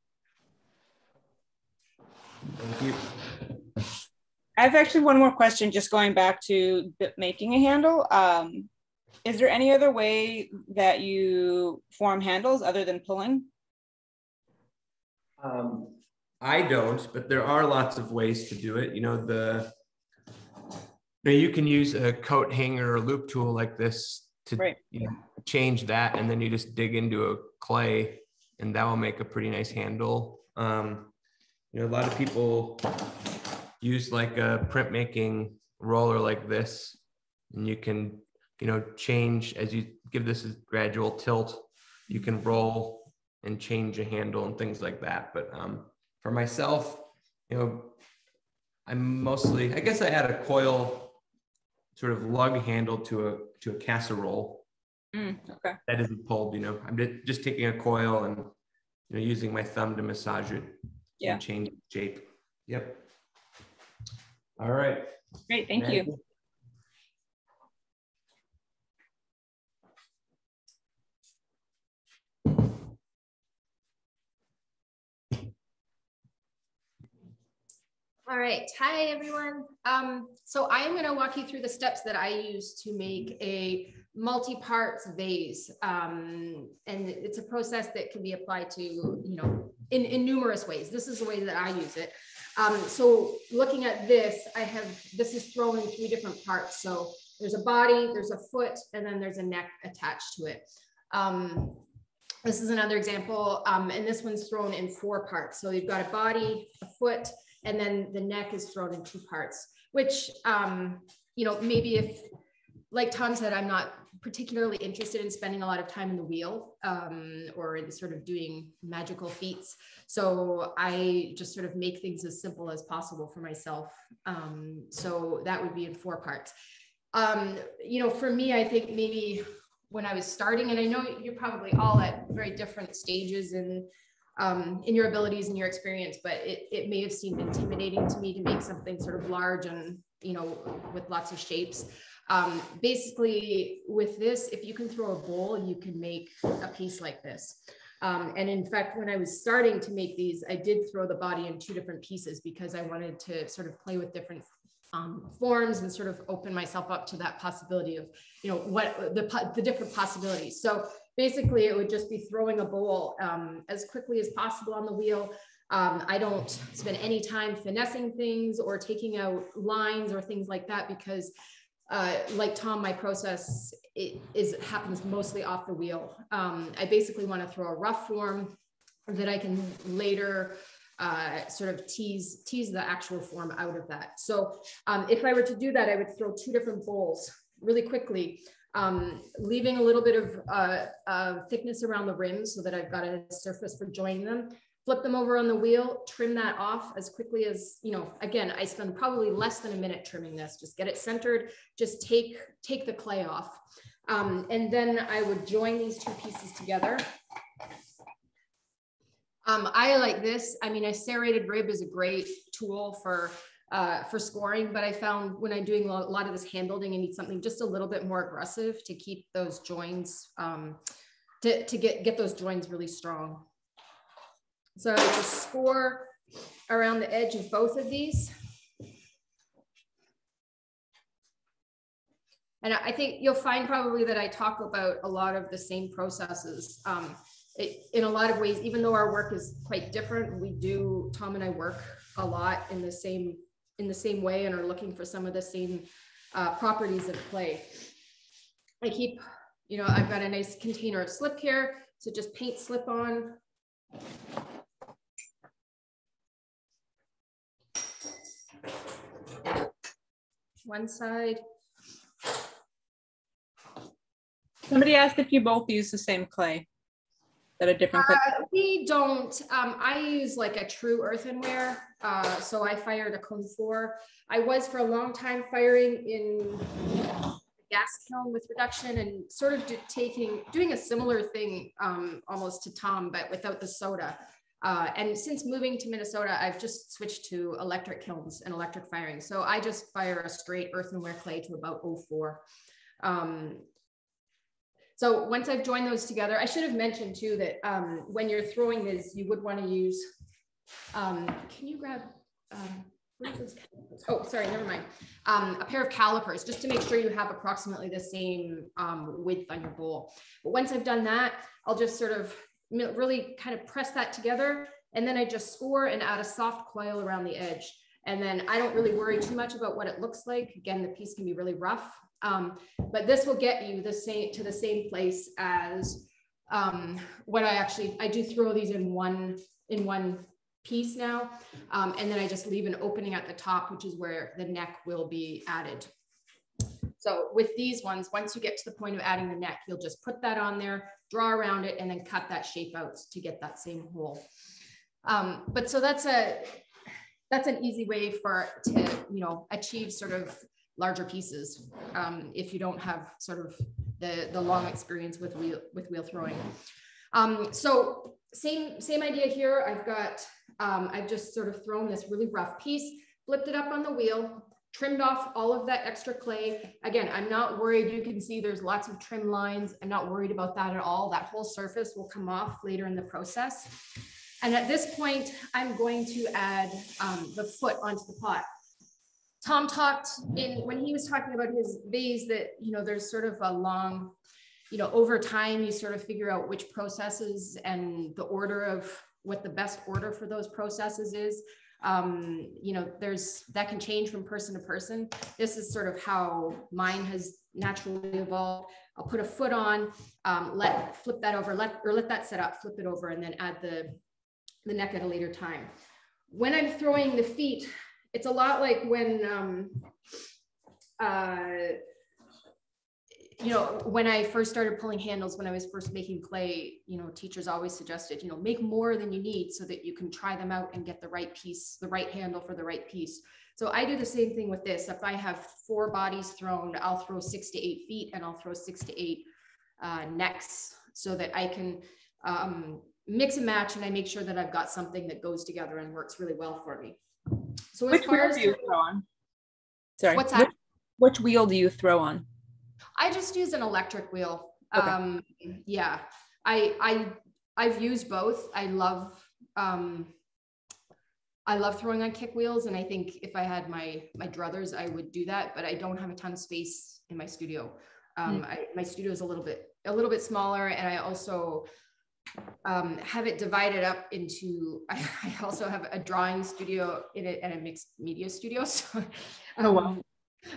Thank you. I have actually one more question, just going back to making a handle. Um, is there any other way that you form handles other than pulling? Um, I don't, but there are lots of ways to do it. You know, the you, know, you can use a coat hanger or loop tool like this to Right. you know, change that, and then you just dig into a clay, and that will make a pretty nice handle. Um, you know, a lot of people use like a printmaking roller like this, and you can you know change as you give this a gradual tilt. You can roll and change a handle and things like that. But um, for myself, you know, I'm mostly, I guess I add a coil sort of lug handle to a to a casserole Mm, okay. that isn't pulled. You know, I'm just taking a coil and you know using my thumb to massage it. Yeah. And change shape. Yep. All right. Great. Thank you. All right, hi everyone. Um, so I am going to walk you through the steps that I use to make a multi-parts vase. Um, and it's a process that can be applied to, you know, in, in numerous ways. This is the way that I use it. Um, so looking at this, I have, this is thrown in three different parts. So there's a body, there's a foot, and then there's a neck attached to it. Um, this is another example, um, and this one's thrown in four parts. So you've got a body, a foot, and then the neck is thrown in two parts. which, um, you know, maybe if, like Tom said, I'm not particularly interested in spending a lot of time in the wheel um, or in sort of doing magical feats. So I just sort of make things as simple as possible for myself. Um, so that would be in four parts. Um, you know, for me, I think maybe when I was starting, and I know you're probably all at very different stages in um, in your abilities and your experience, but it, it may have seemed intimidating to me to make something sort of large and you know with lots of shapes. Um, basically, with this, if you can throw a bowl, you can make a piece like this. Um, and in fact, when I was starting to make these, I did throw the body in two different pieces because I wanted to sort of play with different um, forms and sort of open myself up to that possibility of, you know, what the, the different possibilities. So basically it would just be throwing a bowl um, as quickly as possible on the wheel. Um, I don't spend any time finessing things or taking out lines or things like that because uh, like Tom, my process is happens mostly off the wheel. Um, I basically want to throw a rough form that I can later uh, sort of tease tease the actual form out of that. So um, if I were to do that, I would throw two different bowls really quickly, um, leaving a little bit of uh, uh, thickness around the rims so that I've got a surface for joining them. Flip them over on the wheel, trim that off as quickly as, you know, again, I spend probably less than a minute trimming this, just get it centered, just take, take the clay off. Um, and then I would join these two pieces together um, I like this. I mean, a serrated rib is a great tool for uh, for scoring, but I found when I'm doing a lot of this hand building, I need something just a little bit more aggressive to keep those joins, um, to, to get, get those joins really strong. So just score around the edge of both of these. And I think you'll find probably that I talk about a lot of the same processes. Um, it, in a lot of ways, even though our work is quite different, we do, Tom and I work a lot in the same, in the same way and are looking for some of the same uh, properties of clay. I keep, you know, I've got a nice container of slip here. So just paint slip on. One side. Somebody asked if you both use the same clay that a different? Uh, we don't. Um, I use like a true earthenware. Uh, so I fired a cone four. I was for a long time firing in gas kiln with reduction and sort of taking doing a similar thing um, almost to Tom, but without the soda. Uh, and since moving to Minnesota, I've just switched to electric kilns and electric firing. So I just fire a straight earthenware clay to about 04. Um, so once I've joined those together, I should have mentioned too that um, when you're throwing this, you would want to use, um, can you grab, um, oh, sorry, never mind. Um, a pair of calipers just to make sure you have approximately the same um, width on your bowl. But once I've done that, I'll just sort of really kind of press that together. And then I just score and add a soft coil around the edge. And then I don't really worry too much about what it looks like. Again, the piece can be really rough. Um, but this will get you the same to the same place as um, what I actually, I do throw these in one, in one piece now. Um, and then I just leave an opening at the top, which is where the neck will be added. So with these ones, once you get to the point of adding the neck, you'll just put that on there, draw around it, and then cut that shape out to get that same hole. Um, but so that's a, that's an easy way for to, you know, achieve sort of larger pieces um, if you don't have sort of the, the long experience with wheel, with wheel throwing. Um, so same, same idea here. I've got, um, I've just sort of thrown this really rough piece, flipped it up on the wheel, trimmed off all of that extra clay. Again, I'm not worried. You can see there's lots of trim lines. I'm not worried about that at all. That whole surface will come off later in the process. And at this point, I'm going to add um, the foot onto the pot. Tom talked in when he was talking about his vase that, you know, there's sort of a long, you know, over time you sort of figure out which processes and the order of what the best order for those processes is. Um, you know, there's that can change from person to person. This is sort of how mine has naturally evolved. I'll put a foot on, um, let flip that over, let or let that set up, flip it over, and then add the the neck at a later time. When I'm throwing the feet, it's a lot like when um, uh, you know, when I first started pulling handles, when I was first making clay, you know, teachers always suggested, you know, make more than you need so that you can try them out and get the right piece, the right handle for the right piece. So I do the same thing with this. If I have four bodies thrown, I'll throw six to eight feet and I'll throw six to eight uh, necks so that I can um, mix and match and I make sure that I've got something that goes together and works really well for me. So Which wheel as do you throw on? Sorry. what's that? Which wheel do you throw on? I just use an electric wheel. Okay. Um, yeah, I, I, I've used both. I love, um, I love throwing on kick wheels. And I think if I had my, my druthers, I would do that, but I don't have a ton of space in my studio. Um, I, my studio is a little bit, a little bit smaller. And I also, um, have it divided up into, I, I also have a drawing studio in it and a mixed media studio. So, Oh, wow. um,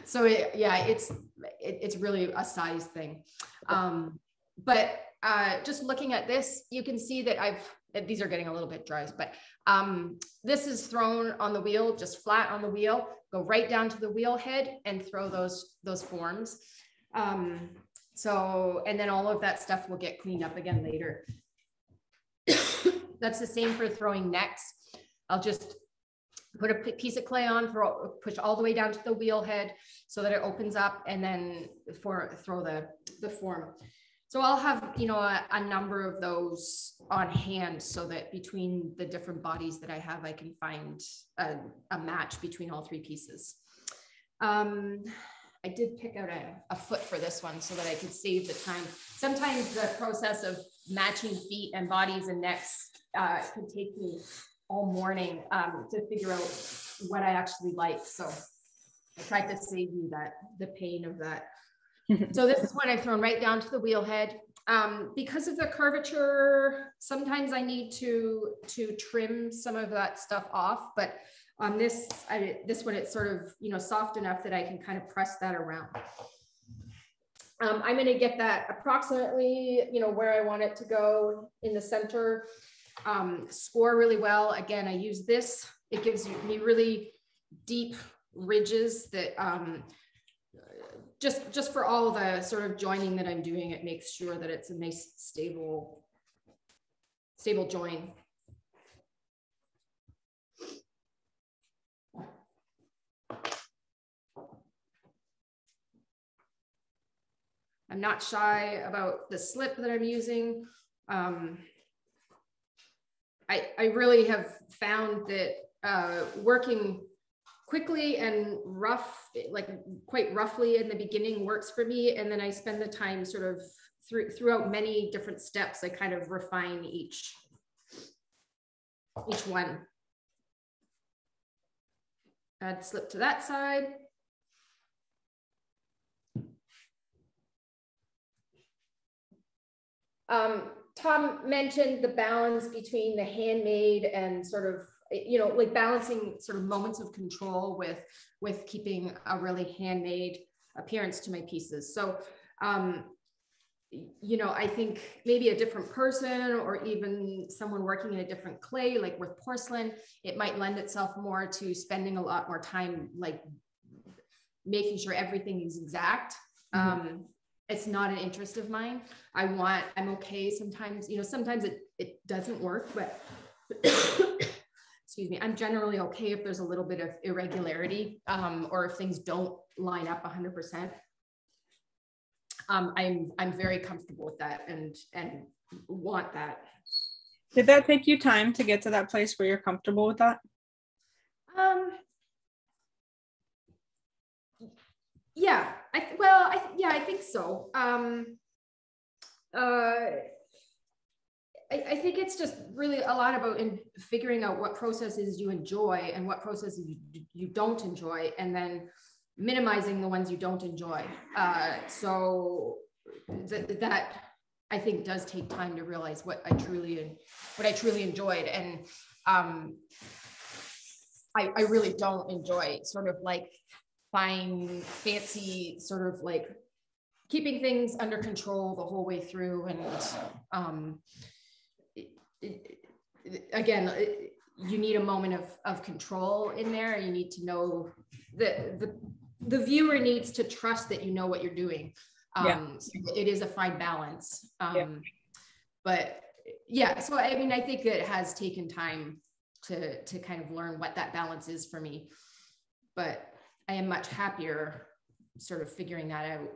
so it, yeah, it's, it, it's really a size thing. Um, but uh, just looking at this, you can see that I've, these are getting a little bit dry, but um, this is thrown on the wheel, just flat on the wheel, go right down to the wheel head and throw those, those forms. Um, so, and then all of that stuff will get cleaned up again later. That's the same for throwing necks. I'll just put a piece of clay on, throw, push all the way down to the wheel head so that it opens up and then for, throw the, the form. So I'll have, you know, a, a number of those on hand so that between the different bodies that I have, I can find a, a match between all three pieces. Um, I did pick out a, a foot for this one so that I could save the time. Sometimes the process of matching feet and bodies and necks uh, could take me all morning um, to figure out what I actually like. So I tried to save you that the pain of that. so this is one I've thrown right down to the wheel head. Um, because of the curvature, sometimes I need to to trim some of that stuff off, but on this, I, this one, it's sort of, you know, soft enough that I can kind of press that around. Um, I'm gonna get that approximately, you know, where I want it to go in the center um, score really well. Again, I use this. It gives me really deep ridges that um, just, just for all the sort of joining that I'm doing, it makes sure that it's a nice, stable, stable join. I'm not shy about the slip that I'm using. Um, I, I really have found that uh, working quickly and rough, like quite roughly in the beginning works for me. And then I spend the time sort of through, throughout many different steps, I kind of refine each, each one. Add slip to that side. Um, Tom mentioned the balance between the handmade and sort of, you know, like balancing sort of moments of control with, with keeping a really handmade appearance to my pieces. So, um, you know, I think maybe a different person or even someone working in a different clay, like with porcelain, it might lend itself more to spending a lot more time, like making sure everything is exact. Mhm. Um, it's not an interest of mine. I want, I'm okay sometimes, you know, sometimes it, it doesn't work, but excuse me, I'm generally okay if there's a little bit of irregularity um, or if things don't line up 100%. Um, I'm, I'm very comfortable with that and, and want that. Did that take you time to get to that place where you're comfortable with that? Um, yeah, I, th- well, I, th- yeah, I think so. Um, uh, I, I think it's just really a lot about in figuring out what processes you enjoy and what processes you, you don't enjoy, and then minimizing the ones you don't enjoy. Uh, so that, that I think does take time to realize what I truly and what I truly enjoyed, and um, I, I really don't enjoy sort of like fine, fancy, sort of like keeping things under control the whole way through. And um, it- it- again, it- you need a moment of, of control in there. You need to know the, the, the viewer needs to trust that you know what you're doing. Um, Yeah. so it is a fine balance. Um, Yeah. but yeah, so I mean, I think it has taken time to, to kind of learn what that balance is for me. But I am much happier sort of figuring that out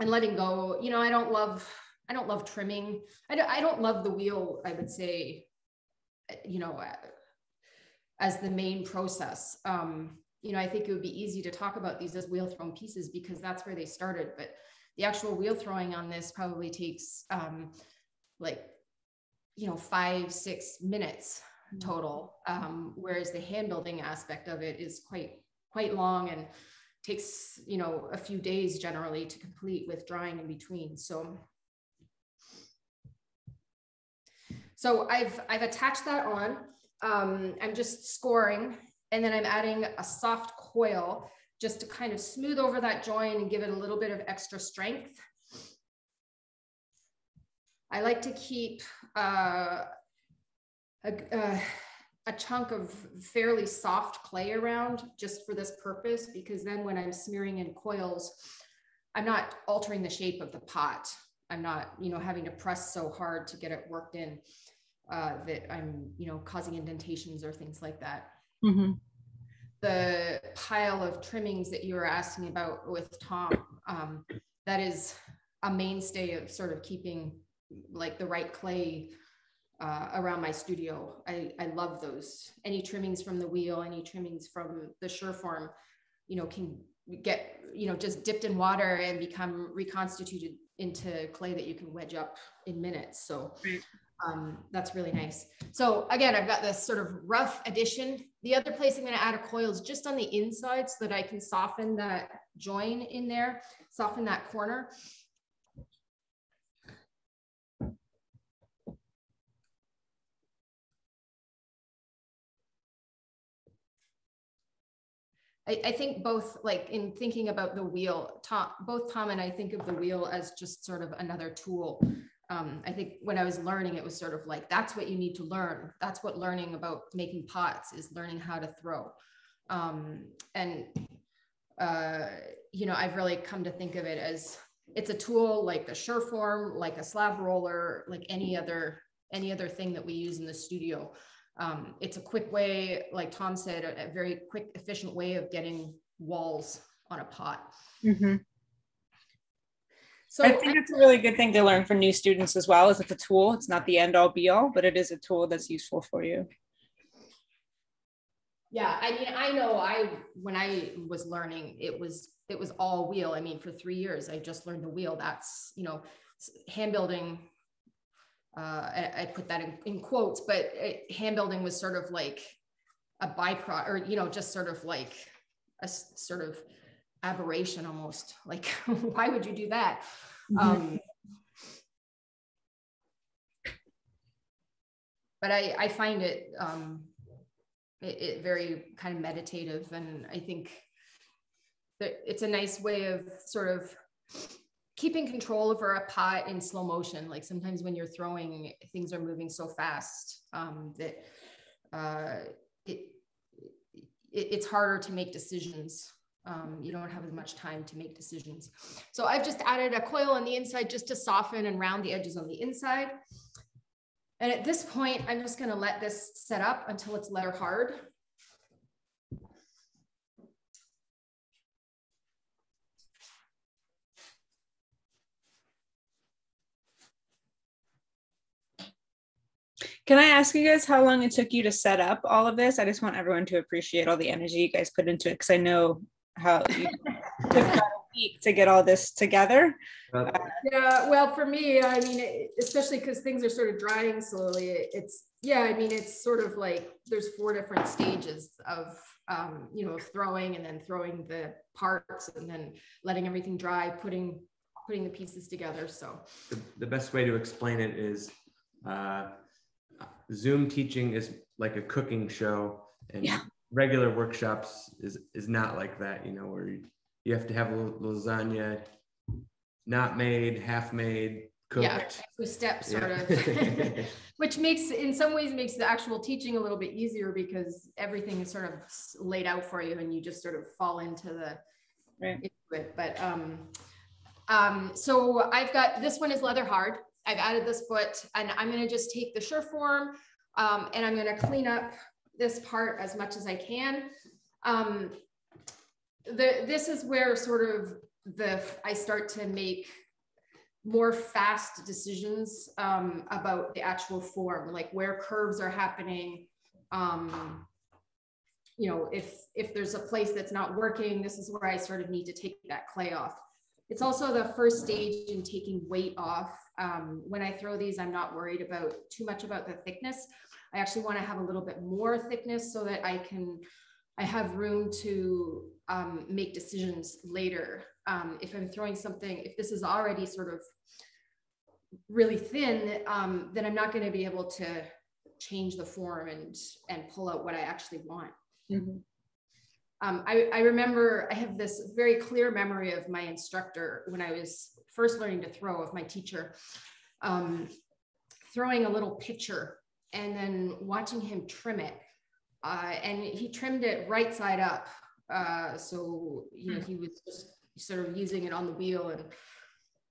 and letting go. You know, I don't love, I don't love trimming. I don't, I don't love the wheel, I would say, you know, as the main process. Um, you know, I think it would be easy to talk about these as wheel thrown pieces because that's where they started. But the actual wheel throwing on this probably takes um, like, you know, five, six minutes total. Um, whereas the hand building aspect of it is quite, quite long and takes, you know, a few days generally to complete with drying in between. So So I've, I've attached that on. Um, I'm just scoring and then I'm adding a soft coil just to kind of smooth over that joint and give it a little bit of extra strength. I like to keep uh, a, uh, a chunk of fairly soft clay around just for this purpose, because then when I'm smearing in coils, I'm not altering the shape of the pot. I'm not, you know, having to press so hard to get it worked in uh, that I'm, you know, causing indentations or things like that. Mhm. The pile of trimmings that you were asking about with Tom, um, that is a mainstay of sort of keeping like the right clay uh, around my studio. I, I love those. Any trimmings from the wheel, any trimmings from the Surform, you know, can get, you know, just dipped in water and become reconstituted into clay that you can wedge up in minutes. So um, that's really nice. So again, I've got this sort of rough addition. The other place I'm going to add a coil is just on the inside so that I can soften that join in there, soften that corner. I, I think both like in thinking about the wheel, Tom, both Tom and I think of the wheel as just sort of another tool. Um, I think when I was learning, it was sort of like, that's what you need to learn. That's what learning about making pots is learning how to throw. Um, and, uh, you know, I've really come to think of it as it's a tool like the Surform, like a slab roller, like any other, any other thing that we use in the studio. Um, it's a quick way, like Tom said, a, a very quick, efficient way of getting walls on a pot. Mhm. So I think it's a really good thing to learn for new students as well. Is it's a tool. It's not the end all be all, but it is a tool that's useful for you. Yeah, I mean, I know I when I was learning, it was it was all wheel. I mean, for three years, I just learned the wheel. That's you know, hand building. Uh, I, I put that in, in quotes, but it, hand building was sort of like a byproduct, or you know, just sort of like a sort of aberration almost. Like, why would you do that? Um, but I, I find it, um, it, it very kind of meditative. And I think that it's a nice way of sort of keeping control over a pot in slow motion. Like sometimes when you're throwing, things are moving so fast um, that uh, it, it, it's harder to make decisions. Um, you don't have as much time to make decisions. So I've just added a coil on the inside just to soften and round the edges on the inside. And at this point, I'm just gonna let this set up until it's leather hard. Can I ask you guys how long it took you to set up all of this? I just want everyone to appreciate all the energy you guys put into it because I know how you took a week to get all this together. Uh, Yeah, well, for me, I mean, it- especially because things are sort of drying slowly, it- it's, yeah, I mean, it's sort of like, there's four different stages of, um, you know, throwing and then throwing the parts and then letting everything dry, putting, putting the pieces together, so. the, the best way to explain it is uh, Zoom teaching is like a cooking show, and Yeah. regular workshops is is not like that. You know, where you, you have to have a lasagna not made, half made, yeah, Cooked. two step sort Yeah. of, which makes, in some ways, makes the actual teaching a little bit easier because everything is sort of laid out for you and you just sort of fall into the, Right. into it. But um, um, so I've got this one is leather hard. I've added this foot, and I'm going to just take the Surform, um, and I'm going to clean up this part as much as I can. Um, the this is where sort of the I start to make more fast decisions um, about the actual form, like where curves are happening. Um, you know, if if there's a place that's not working, this is where I sort of need to take that clay off. It's also the first stage in taking weight off. Um, when I throw these, I'm not worried about too much about the thickness. I actually want to have a little bit more thickness so that I can, I have room to um, make decisions later. Um, if I'm throwing something, if this is already sort of really thin, um, then I'm not going to be able to change the form and and pull out what I actually want. Mhm. Um, I, I remember I have this very clear memory of my instructor when I was first learning to throw, of my teacher, um, throwing a little pitcher and then watching him trim it. Uh, and he trimmed it right side up. Uh, so, you know, he was just sort of using it on the wheel and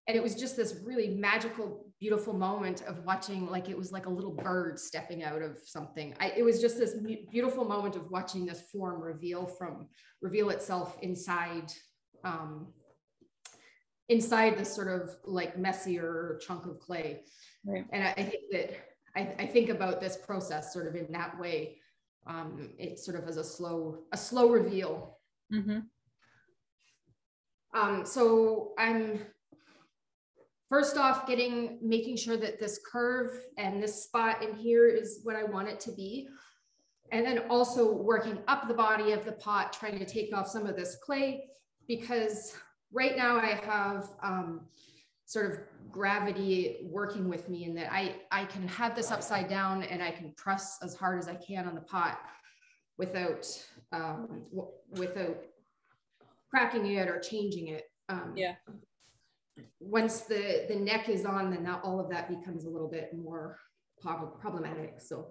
and it was just this really magical beautiful moment of watching like it was like a little bird stepping out of something I, it was just this beautiful moment of watching this form reveal from reveal itself inside um inside this sort of like messier chunk of clay Right. and I, I think that I, I think about this process sort of in that way um it sort of as a slow a slow reveal Mhm. um, so I'm first off getting making sure that this curve and this spot in here is what I want it to be. And then also working up the body of the pot, trying to take off some of this clay because right now I have um, sort of gravity working with me in that I, I can have this upside down and I can press as hard as I can on the pot without, um, without cracking it or changing it. Um, Yeah. Once the the neck is on, then that all of that becomes a little bit more problematic. So.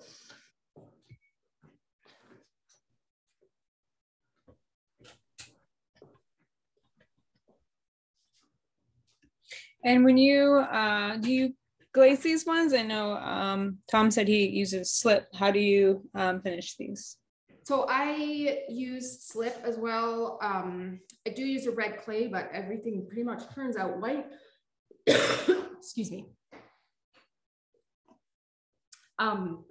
And when you uh, do you glaze these ones? I know um, Tom said he uses slip. How do you um, finish these? So I use slip as well. Um, I do use a red clay, but everything pretty much turns out white. Excuse me. Um,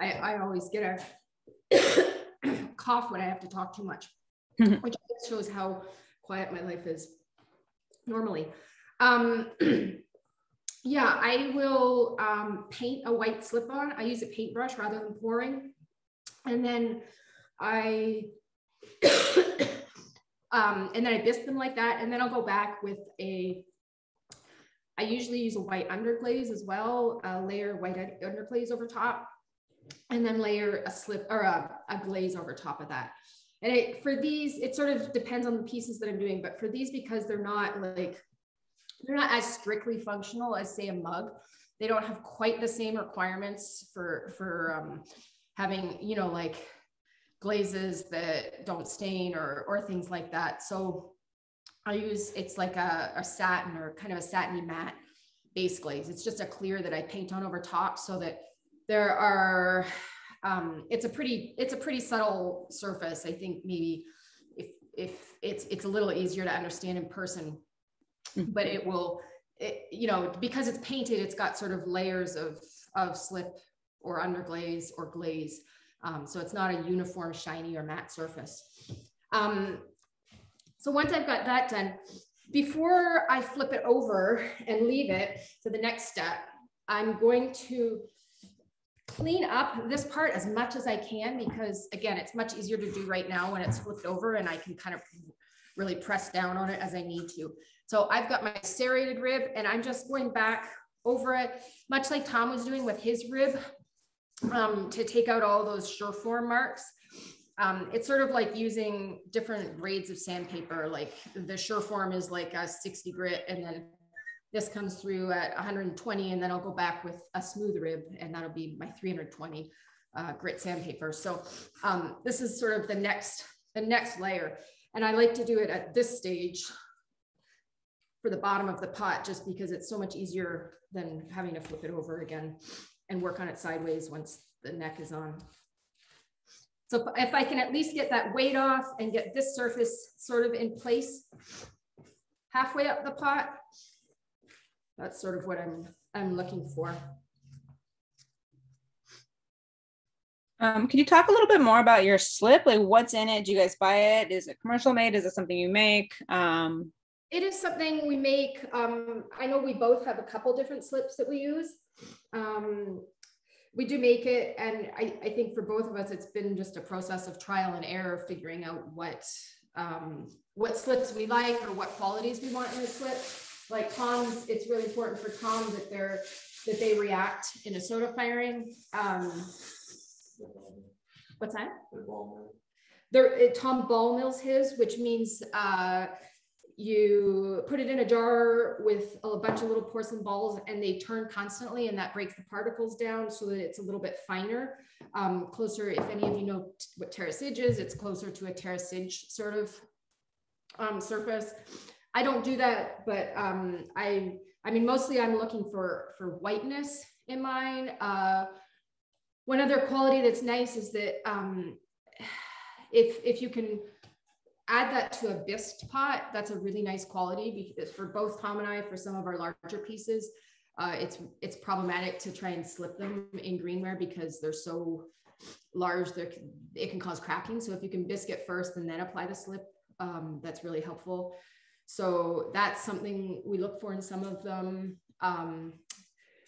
I, I always get a cough when I have to talk too much, Mhm. which shows how quiet my life is normally. Um, yeah, I will um, paint a white slip on. I use a paintbrush rather than pouring and then I, um, and then I bisque them like that, and then I'll go back with a, I usually use a white underglaze as well, a layer white underglaze over top, and then layer a slip or a, a glaze over top of that. And it, for these, it sort of depends on the pieces that I'm doing, but for these, because they're not like, they're not as strictly functional as say a mug, they don't have quite the same requirements for, for, um, having, you know, like glazes that don't stain or, or things like that. So I use, it's like a, a satin or kind of a satiny matte base glaze. It's just a clear that I paint on over top so that there are, um, it's a pretty, it's a pretty subtle surface. I think maybe if, if it's, it's a little easier to understand in person, Mhm. but it will, it, you know, because it's painted, it's got sort of layers of, of slip or underglaze or glaze. Um, so it's not a uniform shiny or matte surface. Um, so once I've got that done, before I flip it over and leave it to the next step, I'm going to clean up this part as much as I can because again, it's much easier to do right now when it's flipped over and I can kind of really press down on it as I need to. So I've got my serrated rib and I'm just going back over it, much like Tom was doing with his rib um, to take out all those Surform marks. Um, it's sort of like using different grades of sandpaper. Like the Surform is like a 60 grit, and then This comes through at 120 and then I'll go back with a smooth rib and that'll be my 320 uh, grit sandpaper. So um, this is sort of the next, the next layer. And I like to do it at this stage for the bottom of the pot, just because it's so much easier than having to flip it over again and work on it sideways once the neck is on. So if I can at least get that weight off and get this surface sort of in place halfway up the pot, that's sort of what I'm, I'm looking for. Um, can you talk a little bit more about your slip? Like what's in it? Do you guys buy it? Is it commercial made? Is it something you make? Um, it is something we make. Um, I know we both have a couple different slips that we use. Um, we do make it. And I, I, think for both of us, it's been just a process of trial and error, figuring out what, um, what slips we like or what qualities we want in a slip. Like Tom's, it's really important for Tom that they're, that they react in a soda firing. Um, what's that? There, Tom ball mills his, which means uh, you put it in a jar with a bunch of little porcelain balls and they turn constantly and that breaks the particles down so that it's a little bit finer um, closer if any of you know what terra sig is it's closer to a terra sig sort of um, surface. I don't do that but um, i i mean mostly i'm looking for for whiteness in mine. Uh, one other quality that's nice is that um, if if you can add that to a bisque pot. That's a really nice quality because for both Tom and I, for some of our larger pieces, uh, it's it's problematic to try and slip them in greenware because they're so large. They're, it can cause cracking. So if you can bisque it first and then apply the slip, um, that's really helpful. So that's something we look for in some of them. Um,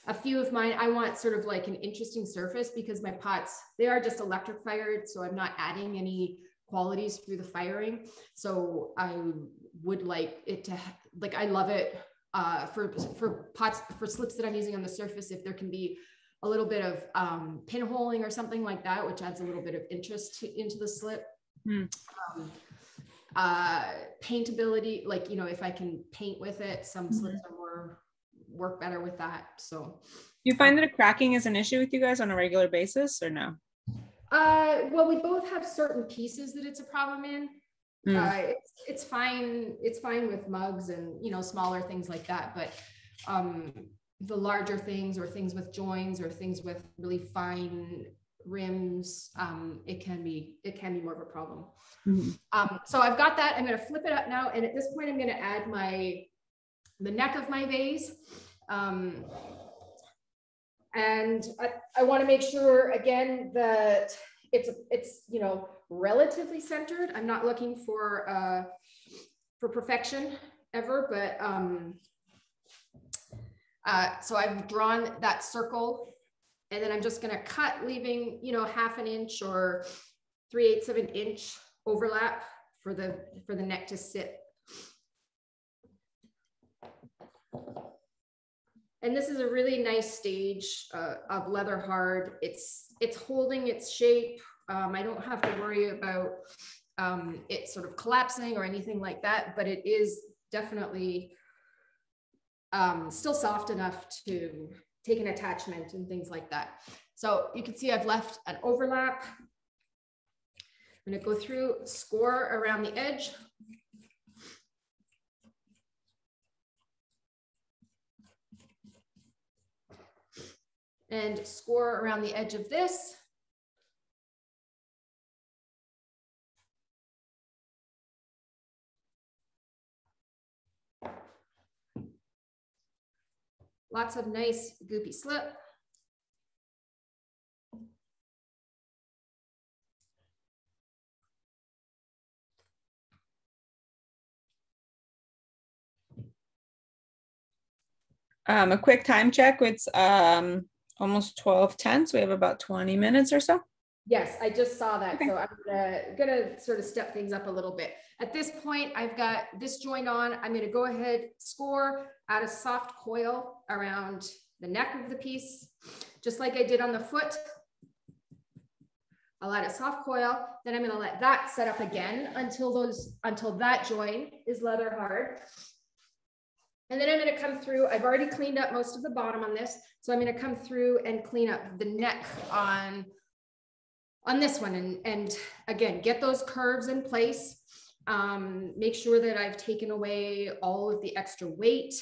a few of mine, I want sort of like an interesting surface because my pots, they are just electric fired. So I'm not adding any qualities through the firing. So I would like it to, like, I love it uh, for, for pots, for slips that I'm using on the surface, if there can be a little bit of um, pinholing or something like that, which adds a little bit of interest to, into the slip. Mm. Um, uh, paintability, like, you know, if I can paint with it, some mm-hmm. slips are more, work better with that. So. You find that cracking is an issue with you guys on a regular basis or no? Uh, well, we both have certain pieces that it's a problem in. Mm. Uh, it's, it's fine. It's fine with mugs and you know smaller things like that, but um, the larger things or things with joins or things with really fine rims, um, it can be it can be more of a problem. Mm-hmm. Um, so I've got that. I'm going to flip it up now, and at this point, I'm going to add my the neck of my vase. Um, and I, I want to make sure again that it's it's you know relatively centered. I'm not looking for uh, for perfection ever, but um, uh, so I've drawn that circle, and then I'm just going to cut, leaving you know half an inch or three eighths of an inch overlap for the for the neck to sit. And this is a really nice stage uh, of leather hard. It's, it's holding its shape. Um, I don't have to worry about um, it sort of collapsing or anything like that, but it is definitely um, still soft enough to take an attachment and things like that. So you can see I've left an overlap. I'm gonna go through, score around the edge, and score around the edge of this. Lots of nice goopy slip. Um, a quick time check. It's um, almost 12 10 so we have about 20 minutes or so. Yes i just saw that okay. so i'm gonna, gonna sort of step things up a little bit. At this point i've got this joint on. I'm gonna go ahead score add a soft coil around the neck of the piece just like i did on the foot. I'll add a soft coil, then I'm gonna let that set up again until those until that joint is leather hard. And then I'm gonna come through, I've already cleaned up most of the bottom on this. So I'm gonna come through and clean up the neck on, on this one. And, and again, get those curves in place. Um, make sure that I've taken away all of the extra weight.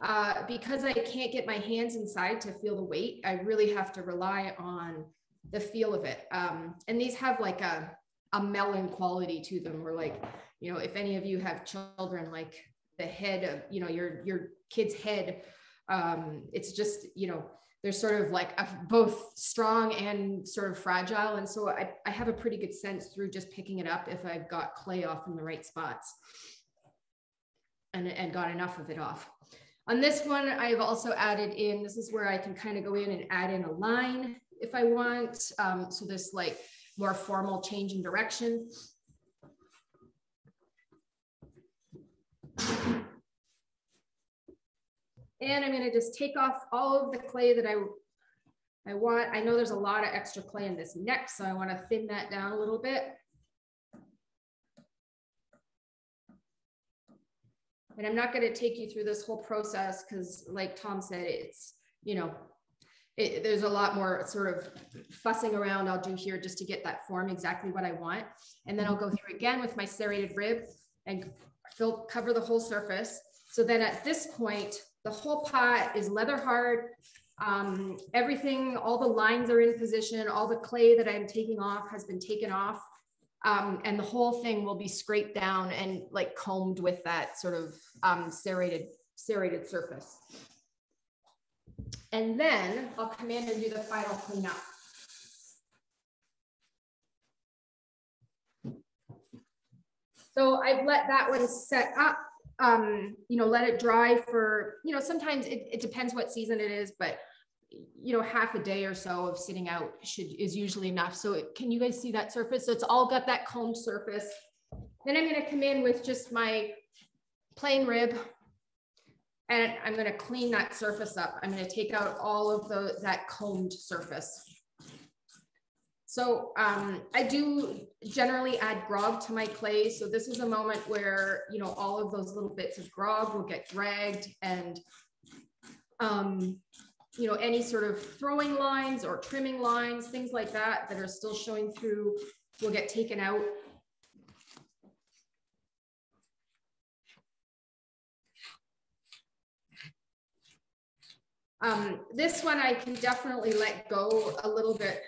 Uh, because I can't get my hands inside to feel the weight, I really have to rely on the feel of it. Um, and these have like a, a melon quality to them. Where like, you know, if any of you have children, like the head of, you know, your your kid's head, um, it's just, you know, they're sort of like both strong and sort of fragile. And so I, I have a pretty good sense through just picking it up if I've got clay off in the right spots and, and got enough of it off. On this one, I've also added in, this is where I can kind of go in and add in a line if I want. Um, so this like more formal change in direction. And I'm gonna just take off all of the clay that I, I want. I know there's a lot of extra clay in this neck, so I wanna thin that down a little bit. And I'm not gonna take you through this whole process because like Tom said, it's, you know, it, there's a lot more sort of fussing around I'll do here just to get that form exactly what I want. And then I'll go through again with my serrated rib and fill, cover the whole surface. So then at this point, the whole pot is leather hard. Um, everything, all the lines are in position. All the clay that I'm taking off has been taken off. Um, and the whole thing will be scraped down and like combed with that sort of um, serrated, serrated surface. And then I'll come in and do the final cleanup. So I've let that one set up, um, you know, let it dry for, you know, sometimes it, it depends what season it is, but you know, half a day or so of sitting out should is usually enough. So it, can you guys see that surface? So it's all got that combed surface. Then I'm gonna come in with just my plain rib and I'm gonna clean that surface up. I'm gonna take out all of the that combed surface. So um, I do generally add grog to my clay. So this is a moment where, you know, all of those little bits of grog will get dragged and, um, you know, any sort of throwing lines or trimming lines, things like that, that are still showing through will get taken out. Um, this one I can definitely let go a little bit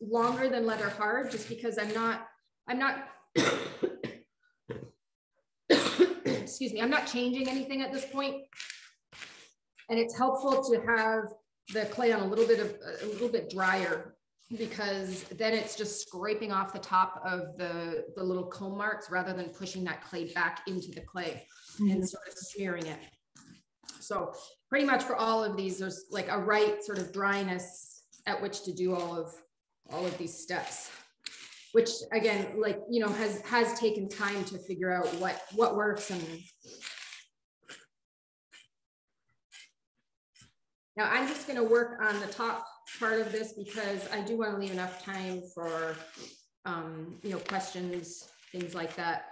longer than leather hard just because I'm not, I'm not, excuse me, I'm not changing anything at this point. And it's helpful to have the clay on a little bit of a little bit drier because then it's just scraping off the top of the, the little comb marks rather than pushing that clay back into the clay mm -hmm. and sort of smearing it. So pretty much for all of these, there's like a right sort of dryness at which to do all of all of these steps, which again, like, you know, has has taken time to figure out what what works and now I'm just going to work on the top part of this because I do want to leave enough time for um, you know questions, things like that.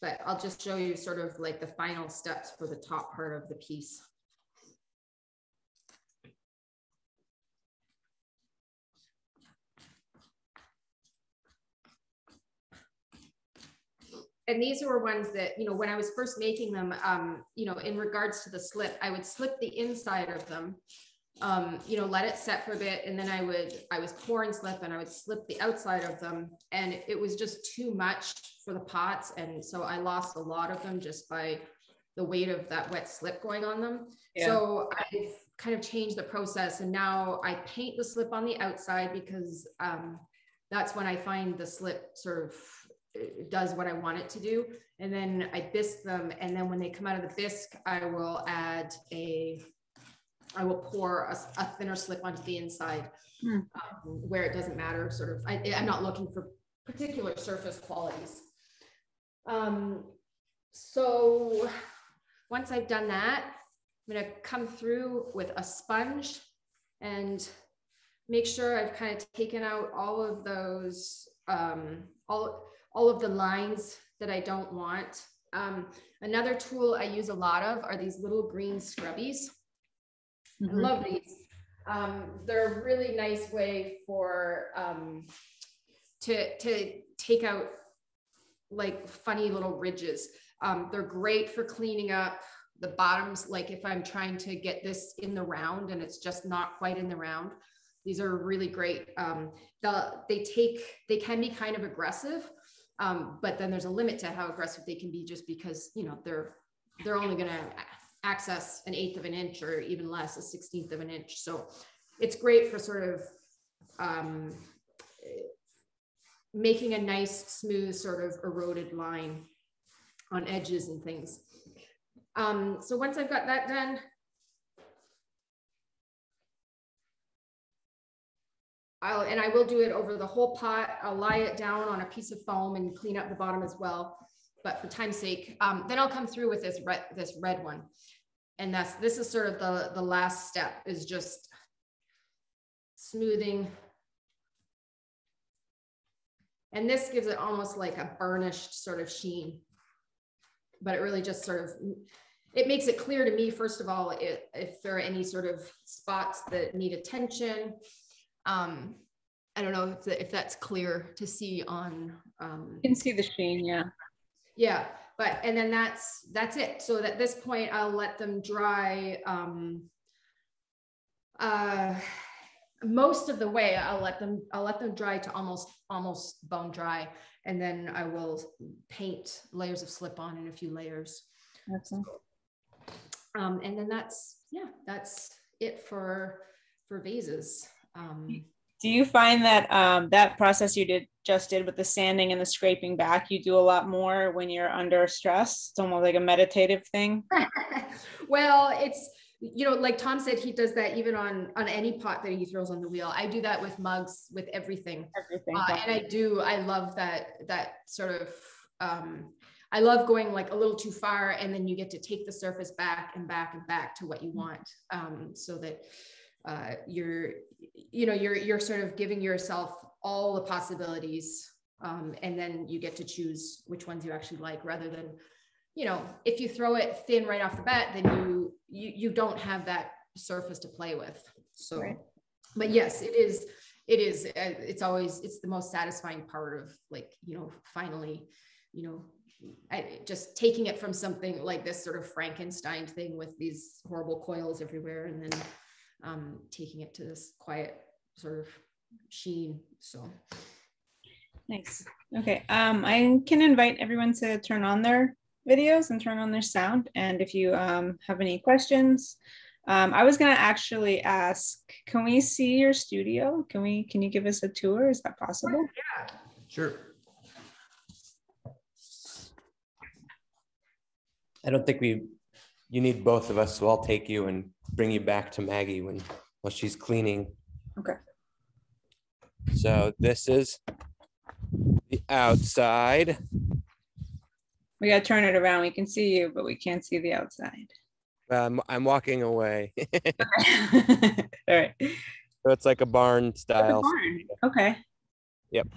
But I'll just show you sort of like the final steps for the top part of the piece. And these were ones that you know when i was first making them um, you know in regards to the slip i would slip the inside of them um, you know let it set for a bit and then i would i was pouring slip and i would slip the outside of them and it was just too much for the pots and so i lost a lot of them just by the weight of that wet slip going on them yeah. so i've kind of changed the process and now i paint the slip on the outside because um, that's when i find the slip sort of does what I want it to do. And then I bisque them. And then when they come out of the bisque, I will add a, I will pour a, a thinner slip onto the inside hmm. um, where it doesn't matter sort of, I, am not looking for particular surface qualities. Um, so once I've done that, I'm gonna come through with a sponge and make sure I've kind of taken out all of those, um, all all of the lines that I don't want Um, another tool I use a lot of are these little green scrubbies. I Mhm. love these. Um, they're a really nice way for um, to to take out like funny little ridges. Um, they're great for cleaning up the bottoms. Like if I'm trying to get this in the round and it's just not quite in the round, these are really great. Um, the, they take they can be kind of aggressive, um, but then there's a limit to how aggressive they can be just because you know they're they're only going to access an eighth of an inch or even less, a sixteenth of an inch. So it's great for sort of um, making a nice, smooth, sort of eroded line on edges and things. Um, so once I've got that done, I'll, and I will do it over the whole pot. I'll lie it down on a piece of foam and clean up the bottom as well. But for time's sake, um, then I'll come through with this red, this red one. And that's, this is sort of the, the last step is just smoothing. And this gives it almost like a burnished sort of sheen. But it really just sort of, it makes it clear to me, first of all, if, if there are any sort of spots that need attention. Um, I don't know if, the, if that's clear to see on, um, You can see the sheen, yeah. yeah, but, and then that's, that's it. So at this point, I'll let them dry. Um, uh, most of the way, I'll let them, I'll let them dry to almost, almost bone dry. And then I will paint layers of slip on in a few layers. Excellent. Um, and then that's, yeah, that's it for, for vases. Um, Do you find that um, that process you did just did with the sanding and the scraping back, you do a lot more when you're under stress? It's almost like a meditative thing. well, it's you know, like Tom said, he does that even on on any pot that he throws on the wheel. I do that with mugs, with everything, Everything. uh, and I do. I love that that sort of. Um, I love going like a little too far, and then you get to take the surface back and back and back to what you want, um, so that uh, you're, you know, you're you're sort of giving yourself all the possibilities, um, and then you get to choose which ones you actually like, rather than you know, if you throw it thin right off the bat, then you you you don't have that surface to play with. So, Right. but yes, it is. It is. uh, It's always. It's the most satisfying part of like you know finally, you know, I, just taking it from something like this sort of Frankenstein thing with these horrible coils everywhere, and then um, taking it to this quiet sort of sheen. So Nice. Okay. Um, I can invite everyone to turn on their videos and turn on their sound. And if you um, have any questions, um, I was gonna actually ask, can we see your studio? Can we? Can you give us a tour? Is that possible? Yeah. Sure. I don't think we, you need both of us, so I'll take you and bring you back to Maggie when, while she's cleaning. Okay. So this is the outside. We gotta turn it around. We can see you, but we can't see the outside. Um, I'm walking away. All right. So it's like a barn Like a style. barn. Okay. Yep.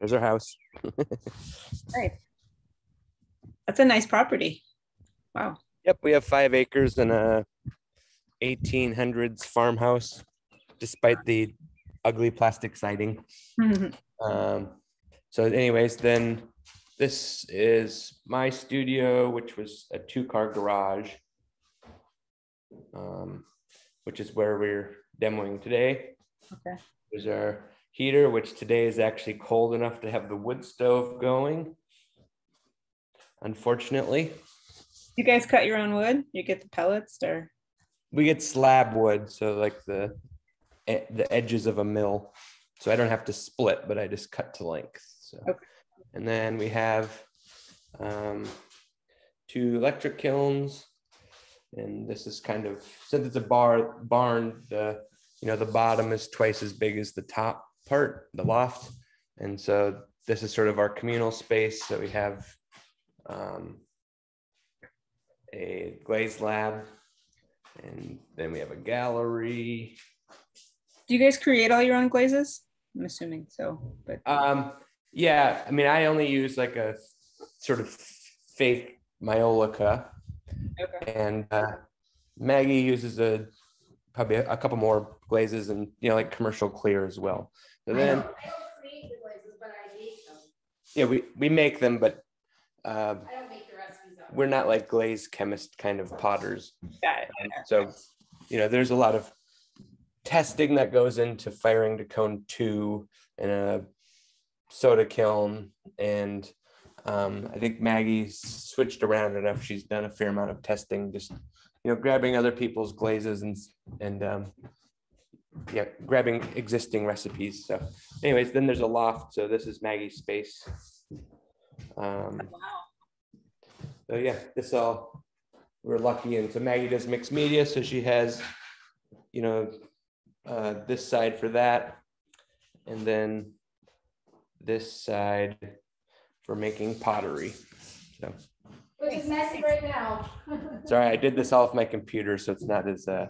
There's our house. Great. That's a nice property. Wow. Yep, we have five acres and a 1800s farmhouse, despite the ugly plastic siding. Um, so anyways, then this is my studio, which was a two-car garage. Um, which is where we're demoing today. Okay. There's our heater, which today is actually cold enough to have the wood stove going. Unfortunately, You guys cut your own wood? You get the pellets or? we get slab wood, so like the the edges of a mill. So I don't have to split, but I just cut to length. So, Okay. and then we have um, two electric kilns, and this is kind of since it's a bar barn. The you know the bottom is twice as big as the top part, the loft, and so this is sort of our communal space. So we have um, a glaze lab and then we have a gallery. Do you guys create all your own glazes? I'm assuming so, but Um, yeah, I mean, I only use like a sort of fake majolica. Okay. And uh, Maggie uses a probably a, a couple more glazes and you know like commercial clear as well. So then I don't create the glazes, but I make them. yeah, we we make them, but uh, I don't make the recipes up. we're not like glaze chemist kind of potters. Got it. Um, so you know there's a lot of testing that goes into firing to cone two in a soda kiln and um, i think maggie's switched around enough she's done a fair amount of testing just you know grabbing other people's glazes and and um, yeah grabbing existing recipes so anyways then there's a loft so this is maggie's space um, so yeah this all we're lucky. And so maggie does mixed media so she has you know uh, this side for that. And then this side for making pottery. So. Which is messy right now. sorry i did this off my computer so it's not as uh,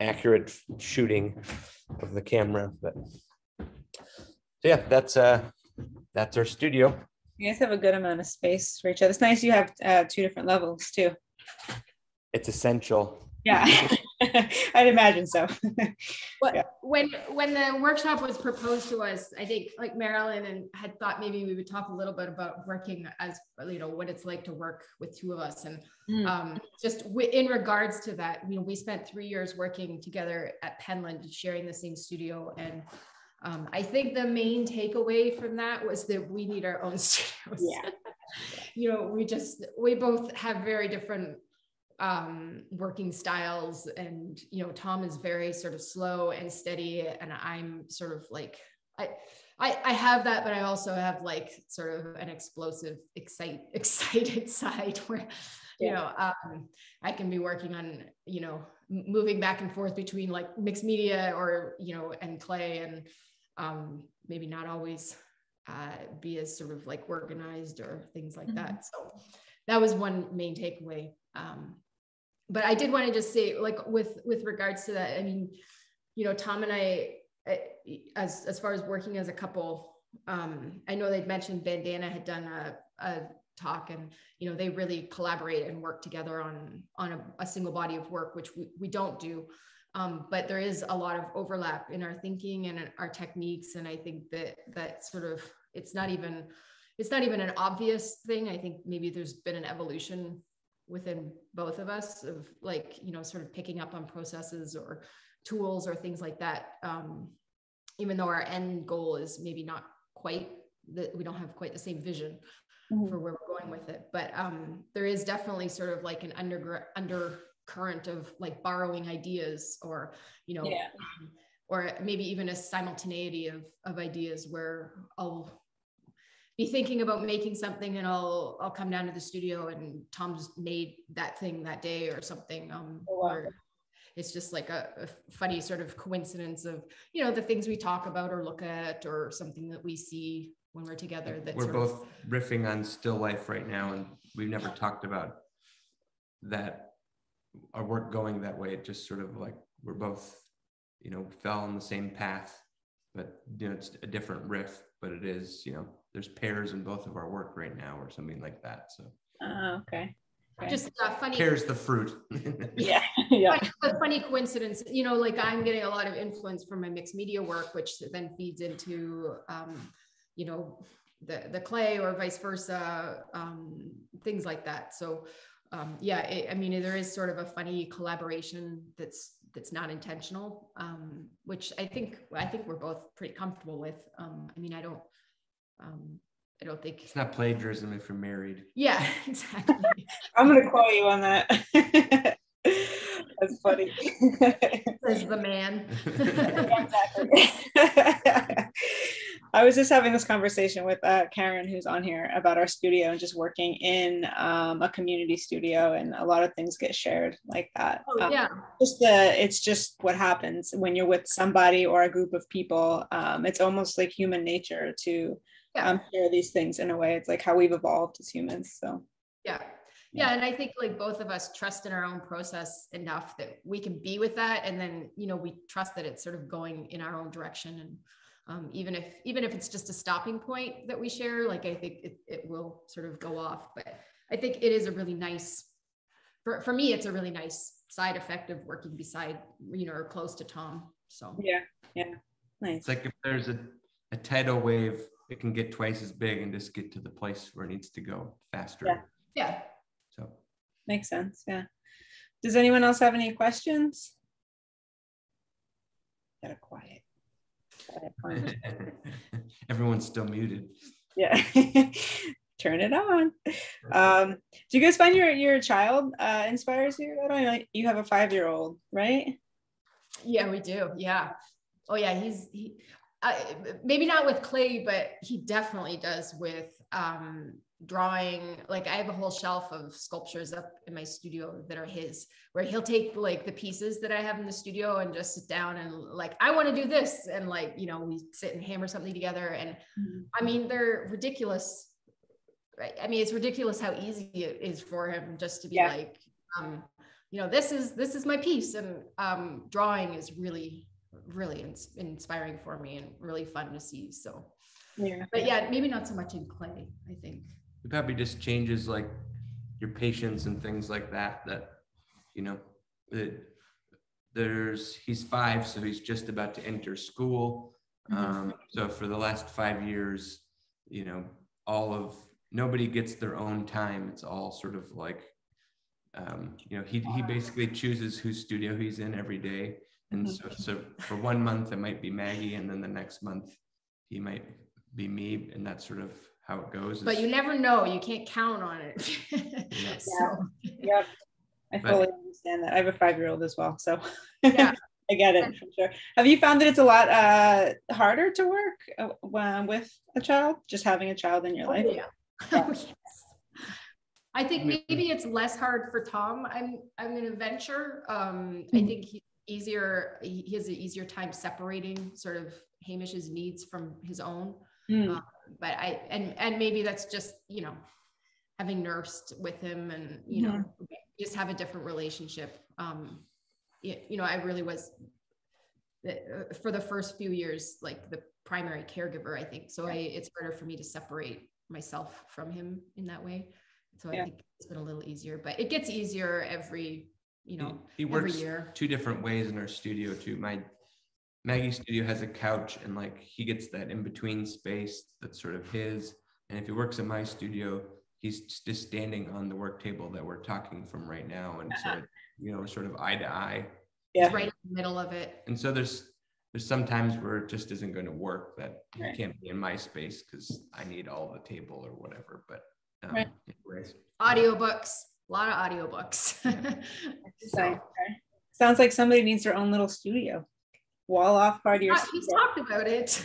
accurate shooting of the camera but. So yeah that's uh that's our studio You guys have a good amount of space for each other. It's nice you have uh, two different levels too. it's essential Yeah, I'd imagine so. What, Yeah. when when the workshop was proposed to us, I think like Marilyn and had thought maybe we would talk a little bit about working as you know what it's like to work with two of us and Mm. um, just w- in regards to that, you know, we spent three years working together at Penland, sharing the same studio, and um, I think the main takeaway from that was that we need our own studios. Yeah. you know, we just we both have very different um working styles and you know tom is very sort of slow and steady and i'm sort of like i i, I have that but i also have like sort of an explosive excite excited side where you know um i can be working on you know moving back and forth between like mixed media or you know and clay and um maybe not always uh be as sort of like organized or things like Mhm. that so that was one main takeaway um but i did want to just say like with with regards to that i mean you know tom and i eh, as as far as working as a couple um i know they'd mentioned bandana had done a, a talk and you know they really collaborate and work together on on a, a single body of work which we, we don't do. Um, but there is a lot of overlap in our thinking and our techniques. And i think that that sort of it's not even it's not even an obvious thing. I think maybe there's been an evolution within both of us of like you know sort of picking up on processes or tools or things like that. Um, even though our end goal is maybe not quite that we don't have quite the same vision Mhm. for where going with it but um, there is definitely sort of like an under undercurrent of like borrowing ideas or you know Yeah. um, or maybe even a simultaneity of of ideas where i'll be thinking about making something and I'll I'll come down to the studio and Tom's made that thing that day or something. Um Oh, wow. or it's just like a, a funny sort of coincidence of, you know, the things we talk about or look at or something that we see when we're together that we're sort of- both riffing on still life right now and we've never talked about that our work going that way it just sort of like we're both you know fell on the same path but you know it's a different riff but it is you know there's pairs in both of our work right now or something like that so Oh, okay. Okay. just uh, funny pairs the fruit yeah, yeah. funny, a funny coincidence you know like i'm getting a lot of influence from my mixed media work which then feeds into um, you know the the clay or vice versa um, things like that. So um, yeah it, i mean there is sort of a funny collaboration that's that's not intentional um, which i think i think we're both pretty comfortable with. Um, i mean i don't um, i don't think it's not plagiarism if you're married. Yeah exactly. I'm gonna quote you on that. That's funny. says the man I was just having this conversation with uh, Karen, who's on here, about our studio and just working in um, a community studio, and a lot of things get shared like that. oh, Um, yeah just the it's just what happens when you're with somebody or a group of people. Um, it's almost like human nature to Yeah. um, share these things in a way. It's like how we've evolved as humans. So Yeah. Yeah. And I think like both of us trust in our own process enough that we can be with that. And then, you know, we trust that it's sort of going in our own direction. And um, even if, even if it's just a stopping point that we share, like I think it, it will sort of go off. But I think it is a really nice, for, for me, it's a really nice side effect of working beside, you know, or close to Tom. So Yeah, yeah, nice. It's like if there's a, a tidal wave, it can get twice as big and just get to the place where it needs to go faster. Yeah. yeah, So Makes sense, yeah. Does anyone else have any questions? Got it quiet. Quiet punch. everyone's still muted. Yeah. Turn it on. Um, do you guys find your your child uh, inspires you? I don't know. You have a five year old, right? yeah, we do. Yeah. Oh yeah, he's he. Uh, maybe not with clay, but he definitely does with um, drawing. Like I have a whole shelf of sculptures up in my studio that are his, where he'll take like the pieces that I have in the studio and just sit down and like I want to do this, and like you know we sit and hammer something together. And I mean they're ridiculous. Right? I mean it's ridiculous how easy it is for him just to be Yeah. like, um, you know, this is this is my piece, and um, drawing is really really ins- inspiring for me and really fun to see. So, Yeah. but yeah, maybe not so much in clay. I think. It probably just changes like your patience and things like that. That you know, it, there's he's five, so he's just about to enter school. Um, so for the last five years, you know, all of nobody gets their own time. It's all sort of like, um, you know, he he basically chooses whose studio he's in every day. And so, so for one month it might be Maggie, and then the next month he might be me, and that's sort of how it goes. But is- you never know. You can't count on it. so, Yep. I But- fully understand that. I have a five year old as well, so Yeah. I get it for sure. Have you found that it's a lot uh, harder to work uh, with a child, just having a child in your Oh, life? yeah. Yes. I think maybe it's less hard for Tom. I'm I'm an adventure. Um, I Mhm. think he's easier. He he has an easier time separating sort of Hamish's needs from his own. Mm, Uh, but I and and maybe that's just you know having nursed with him and you know just have a different relationship. Um, you know, I really was the, uh, for the first few years like the primary caregiver. I think so. I it's harder for me to separate myself from him in that way. So Yeah. I think it's been a little easier, but it gets easier every you know he every works year. two different ways in our studio too. My Maggie's studio has a couch and like he gets that in between space that's sort of his. And if he works in my studio, he's just standing on the work table that we're talking from right now. And so, it, you know, sort of eye to eye. Yeah. Right in the middle of it. And so there's there's some times where it just isn't going to work that he Right. can't be in my space because I need all the table or whatever. But um, Right. anyways, Audiobooks, a lot of audiobooks. Nice, So- okay. Sounds like somebody needs their own little studio. Wall off part of your Uh, He's talked about it.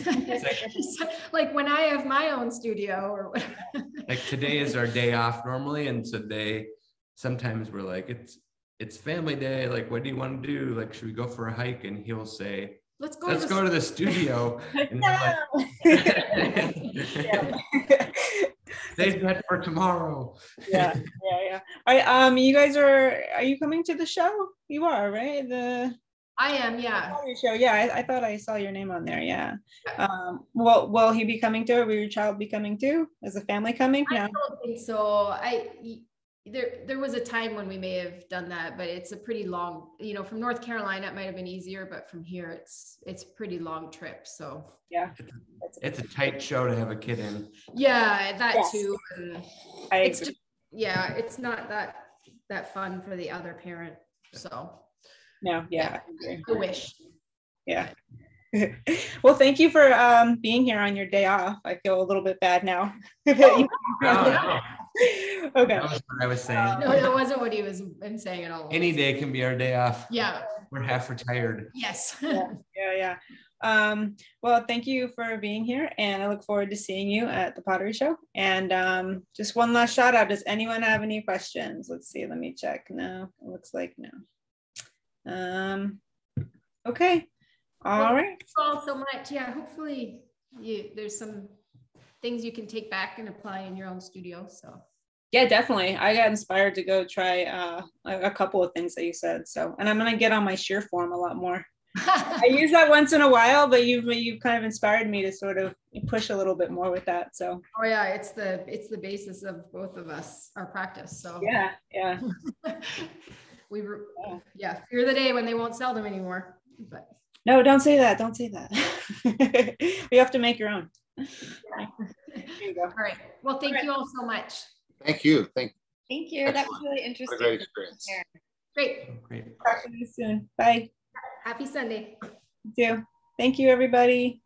like when I have my own studio or whatever. like today is our day off normally and so they sometimes we're like it's it's family day like what do you want to do like should we go for a hike and he'll say Let's go. let's to go the, to the studio and No. we're like save that for tomorrow yeah, yeah, yeah. All right, um, you guys are are you coming to the show? You are, right? The I am, yeah. Pottery show. Yeah, I, I thought I saw your name on there. Yeah. Um, well, will he be coming too? Will your child be coming too? Is the family coming? I No. don't think so. I there there was a time when we may have done that, but it's a pretty long. You know, from North Carolina it might have been easier, but from here it's it's a pretty long trip. So Yeah. it's a tight show to have a kid in yeah, that Yes. too. And I it's agree. just yeah, it's not that that fun for the other parent. So no. Yeah. I agree. I wish. Yeah. well, thank you for um, being here on your day off. I feel a little bit bad now. that you- Oh, okay. that was what i was saying No, that wasn't what he was been saying at all. any day can be our day off Yeah. we're half retired Yes. Yeah, yeah. Um, well, thank you for being here, and I look forward to seeing you at the Pottery Show. And um, just one last shout out. Does anyone have any questions? Let's see. Let me check. No, it looks like no. Um, okay. All right. Thanks all so much. Yeah, hopefully you there's some things you can take back and apply in your own studio. So Yeah, definitely. I got inspired to go try uh, a, a couple of things that you said. So, and I'm gonna get on my Surform a lot more. I use that once in a while, but you've you've kind of inspired me to sort of push a little bit more with that. So Oh yeah, it's the, it's the basis of both of us, our practice, so. yeah, yeah. We were, Yeah. yeah, fear the day when they won't sell them anymore, but. No, don't say that. Don't say that. you have to make your own. There you go. All right, well, thank Alright. you all so much. Thank you. Thank Thank you. That was really you. What a interesting. great experience. Great, Great. Talk to you soon. Bye. happy Sunday. You too. Thank you, everybody.